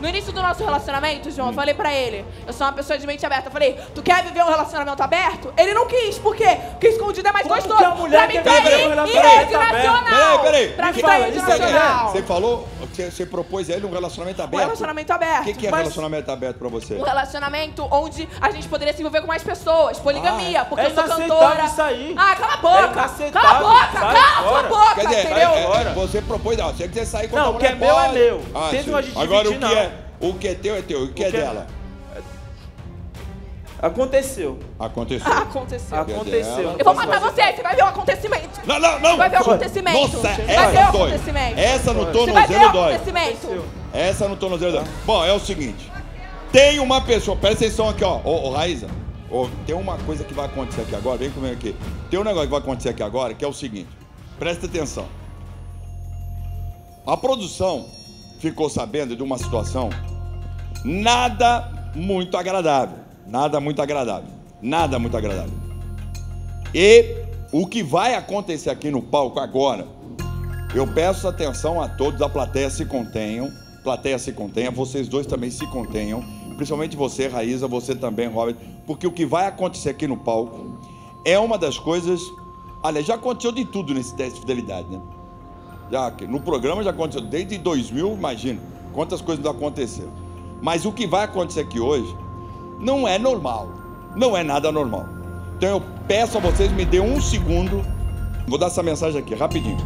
No início do nosso relacionamento, João, eu falei pra ele, eu sou uma pessoa de mente aberta. Eu falei, tu quer viver um relacionamento aberto? Ele não quis, por quê? Porque escondido é mais Como gostoso. que a mulher pra mim quer tá viver aí um relacionamento aberto? Peraí, peraí. Pra mim tá rede isso é-. Você falou, você, você propôs a ele um relacionamento Um aberto. relacionamento aberto. O que, que é Mas- relacionamento aberto pra você? Um relacionamento onde a gente poderia se envolver com mais pessoas. Poligamia, Ah, porque é eu sou cantora. isso aí. Ah, cala a É boca! inaceitável. cala a boca! Cala a boca, Quer dizer, entendeu? é- é- você propôs, ó, você quiser sair com Não, a o que mulher é meu é meu. Ah, Agora o que é, o que é teu é teu, o que é que é- dela? Aconteceu. Aconteceu. Ah, aconteceu. Aconteceu. Eu vou matar você, você vai ver o acontecimento. Não, não, não. Você vai ver o acontecimento. Nossa, Você vai essa ver o dói. acontecimento. Essa no vai ver o tornozelo dói. acontecimento. Essa no tornozelo dói. Bom, é o seguinte. Tem uma pessoa, presta atenção aqui, ó. Ô, ô Raíza, ô, tem uma coisa que vai acontecer aqui agora, vem comigo aqui. Tem um negócio que vai acontecer aqui agora, que é o seguinte. Presta atenção. A produção ficou sabendo de uma situação nada muito agradável. Nada muito agradável. Nada muito agradável. E o que vai acontecer aqui no palco agora, eu peço atenção a todos, a plateia se contenham, plateia se contenha, vocês dois também se contenham, principalmente você, Raíza, você também, Robert, porque o que vai acontecer aqui no palco é uma das coisas. Olha, já aconteceu de tudo nesse teste de fidelidade, né? Já, no programa já aconteceu, desde 2000, imagina, quantas coisas não aconteceram. Mas o que vai acontecer aqui hoje não é normal, não é nada normal. Então eu peço a vocês, me dê um segundo, vou dar essa mensagem aqui, rapidinho.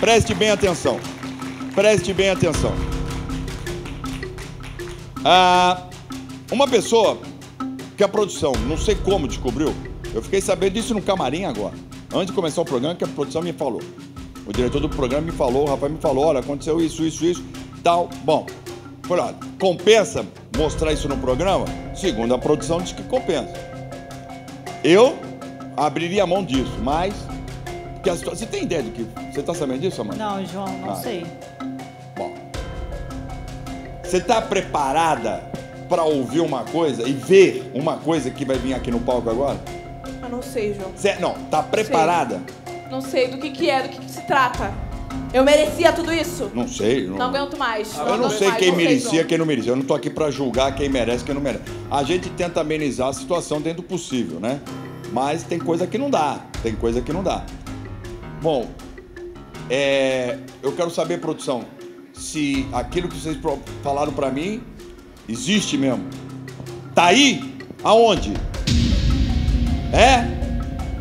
Preste bem atenção, preste bem atenção. Ah, uma pessoa que a produção, não sei como descobriu, eu fiquei sabendo disso no camarim agora. Antes de começar o programa, que a produção me falou. O diretor do programa me falou, o rapaz me falou, olha, aconteceu isso, isso, isso, tal. Bom, falei, olha, compensa mostrar isso no programa? Segundo a produção, diz que compensa. Eu abriria a mão disso, mas. Porque situação, você tem ideia do que. Você está sabendo disso, Amanda? Não, João, não Ah. sei. Você está preparada para ouvir uma coisa e ver uma coisa que vai vir aqui no palco agora? Eu não sei, João. Cê, não, tá preparada? Não sei do que que é, do que, que se trata. Eu merecia tudo isso? Não sei. Não, aguento mais. Eu não aguento sei mais, quem não merecia, João. quem não merecia. Eu não tô aqui para julgar quem merece, quem não merece. A gente tenta amenizar a situação dentro do possível, né? Mas tem coisa que não dá. Tem coisa que não dá. Bom, é, eu quero saber, produção, se aquilo que vocês pro- falaram para mim existe mesmo. Tá aí? Aonde? É?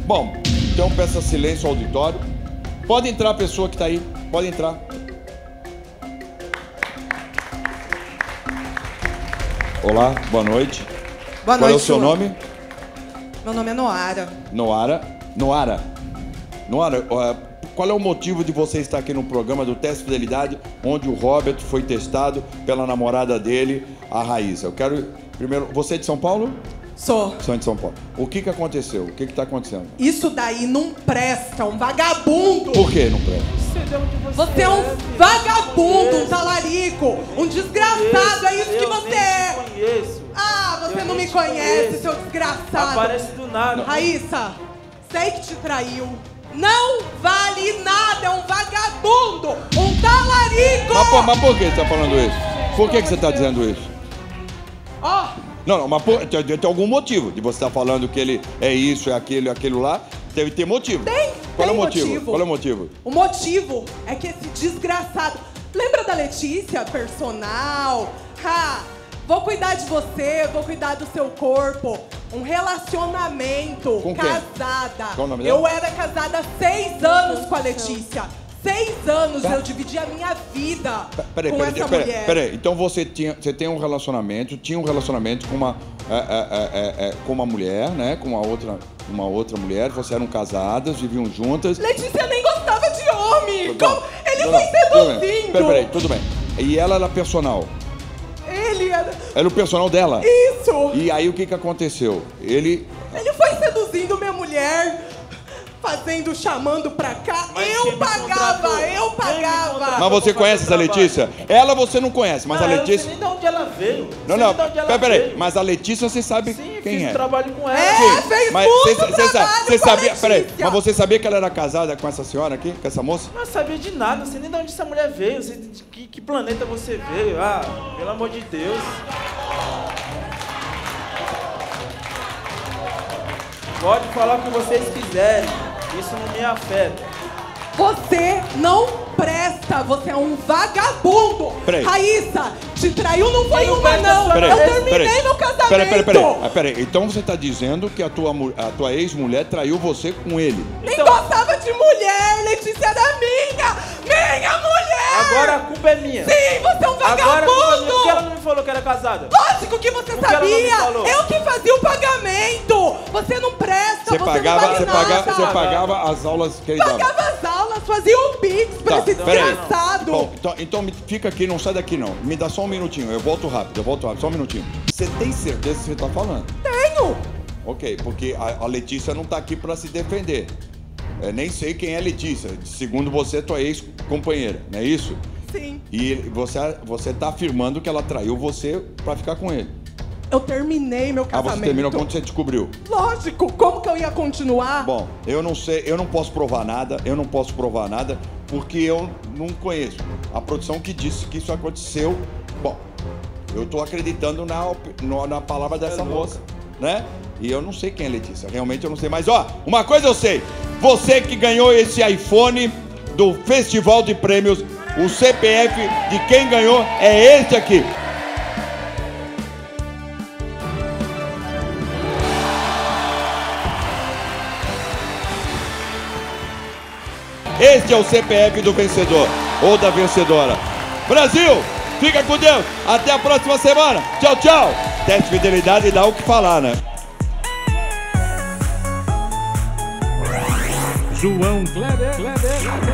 Bom, então peça silêncio ao auditório. Pode entrar a pessoa que tá aí. Pode entrar. Olá, boa noite. Boa Qual é o noite, seu João. nome? Meu nome é Noara. Noara. Noara. Noara, qual é o motivo de você estar aqui no programa do Teste de Fidelidade, onde o Robert foi testado pela namorada dele, a Raíssa? Eu quero primeiro. Você é de São Paulo? Sou. São de São Paulo. O que que aconteceu? O que que tá acontecendo? Isso daí não presta, um vagabundo. Por que não presta? Você é um vagabundo, um talarico, um desgraçado, é isso que você é. Ah, você não me conhece, seu desgraçado. Aparece do nada. Raíssa, sei que te traiu. Não vale nada, é um vagabundo, um talarico. Mas, por- mas por que você tá falando isso? Por que que você tá dizendo isso? Ó, Não, não, mas por- tem, tem algum motivo de você estar falando que ele é isso, é aquilo, é aquilo lá. Deve ter motivo. Tem, Qual é o tem motivo? motivo. Qual é o motivo? O motivo é que esse desgraçado. Lembra da Letícia, personal? Ha! Vou cuidar de você, vou cuidar do seu corpo. Um relacionamento. Com quem? casada. Qual o nome dela? Eu era casada há seis anos com a Letícia. Seis anos eu dividi a minha vida Peraí, com peraí, essa peraí, mulher. peraí. Então você, tinha, você tem um relacionamento, tinha um relacionamento com uma, é, é, é, é, é, com uma mulher, né? Com uma outra, uma outra mulher. Vocês eram casadas, viviam juntas. Letícia nem gostava de homem. Bom, Como- Ele não, foi seduzindo. Peraí, peraí, tudo bem. E ela era personal. Ele era. Era o personal dela. Isso! E aí o que que aconteceu? Ele Ele foi seduzindo minha mulher, fazendo, chamando pra cá. eu pagava, eu pagava. Mas você conhece essa Letícia? Ela você não conhece, mas a Ah, eu Letícia. sei nem de onde ela veio. Não, não, peraí, peraí. Mas a Letícia você sabe quem Fiz é. trabalho com ela. É, fez Mas muito cê- cê trabalho cê sabia, peraí, Letícia. mas você sabia que ela era casada com essa senhora aqui, com essa moça? Não sabia de nada, não sei nem de onde essa mulher veio, não sei de que, que planeta você veio. Ah, pelo amor de Deus. Pode falar o que vocês quiserem, isso não me afeta. Você não presta, você é um vagabundo. Peraí. Raíssa, te traiu não foi uma não. Peraí, eu terminei peraí. meu casamento. Peraí, peraí, peraí. Ah, peraí. Então você tá dizendo que a tua, a tua ex-mulher traiu você com ele. Nem gostava de mulher, Letícia era minha. Minha mulher. Agora a culpa é minha. Sim, você é um Agora é vagabundo. Por que ela não me falou que era casada? Lógico que você Por que ela não me sabia! falou? Eu que fazia o pagamento! Você não presta, Você você, pagava, não vale você nada. pagava, você pagava as aulas que ele dava. Pagava as aulas, fazia o Pix pra esse peraí. desgraçado! Bom, então, então me- fica aqui, não sai daqui não. Me dá só um minutinho, eu volto rápido, eu volto rápido, só um minutinho. Você tem certeza que você tá falando? Tenho! Ok, porque a, a Letícia não tá aqui pra se defender. Eu nem sei quem é Letícia. Segundo você, tua ex-companheira, não é isso? Sim. E você, você tá afirmando que ela traiu você pra ficar com ele. Eu terminei meu Ah, casamento. você terminou quando você descobriu. Lógico, como que eu ia continuar? Bom, eu não sei, eu não posso provar nada, eu não posso provar nada, porque eu não conheço. A produção que disse que isso aconteceu, bom, eu tô acreditando na, na palavra dessa moça, né? E eu não sei quem é Letícia, realmente eu não sei. Mas ó, uma coisa eu sei, você que ganhou esse iPhone do Festival de Prêmios, o CPF de quem ganhou é esse aqui. Este é o CPF do vencedor ou da vencedora. Brasil, fica com Deus. Até a próxima semana. Tchau, tchau. Teste de fidelidade dá o que falar, né? João. Kleber.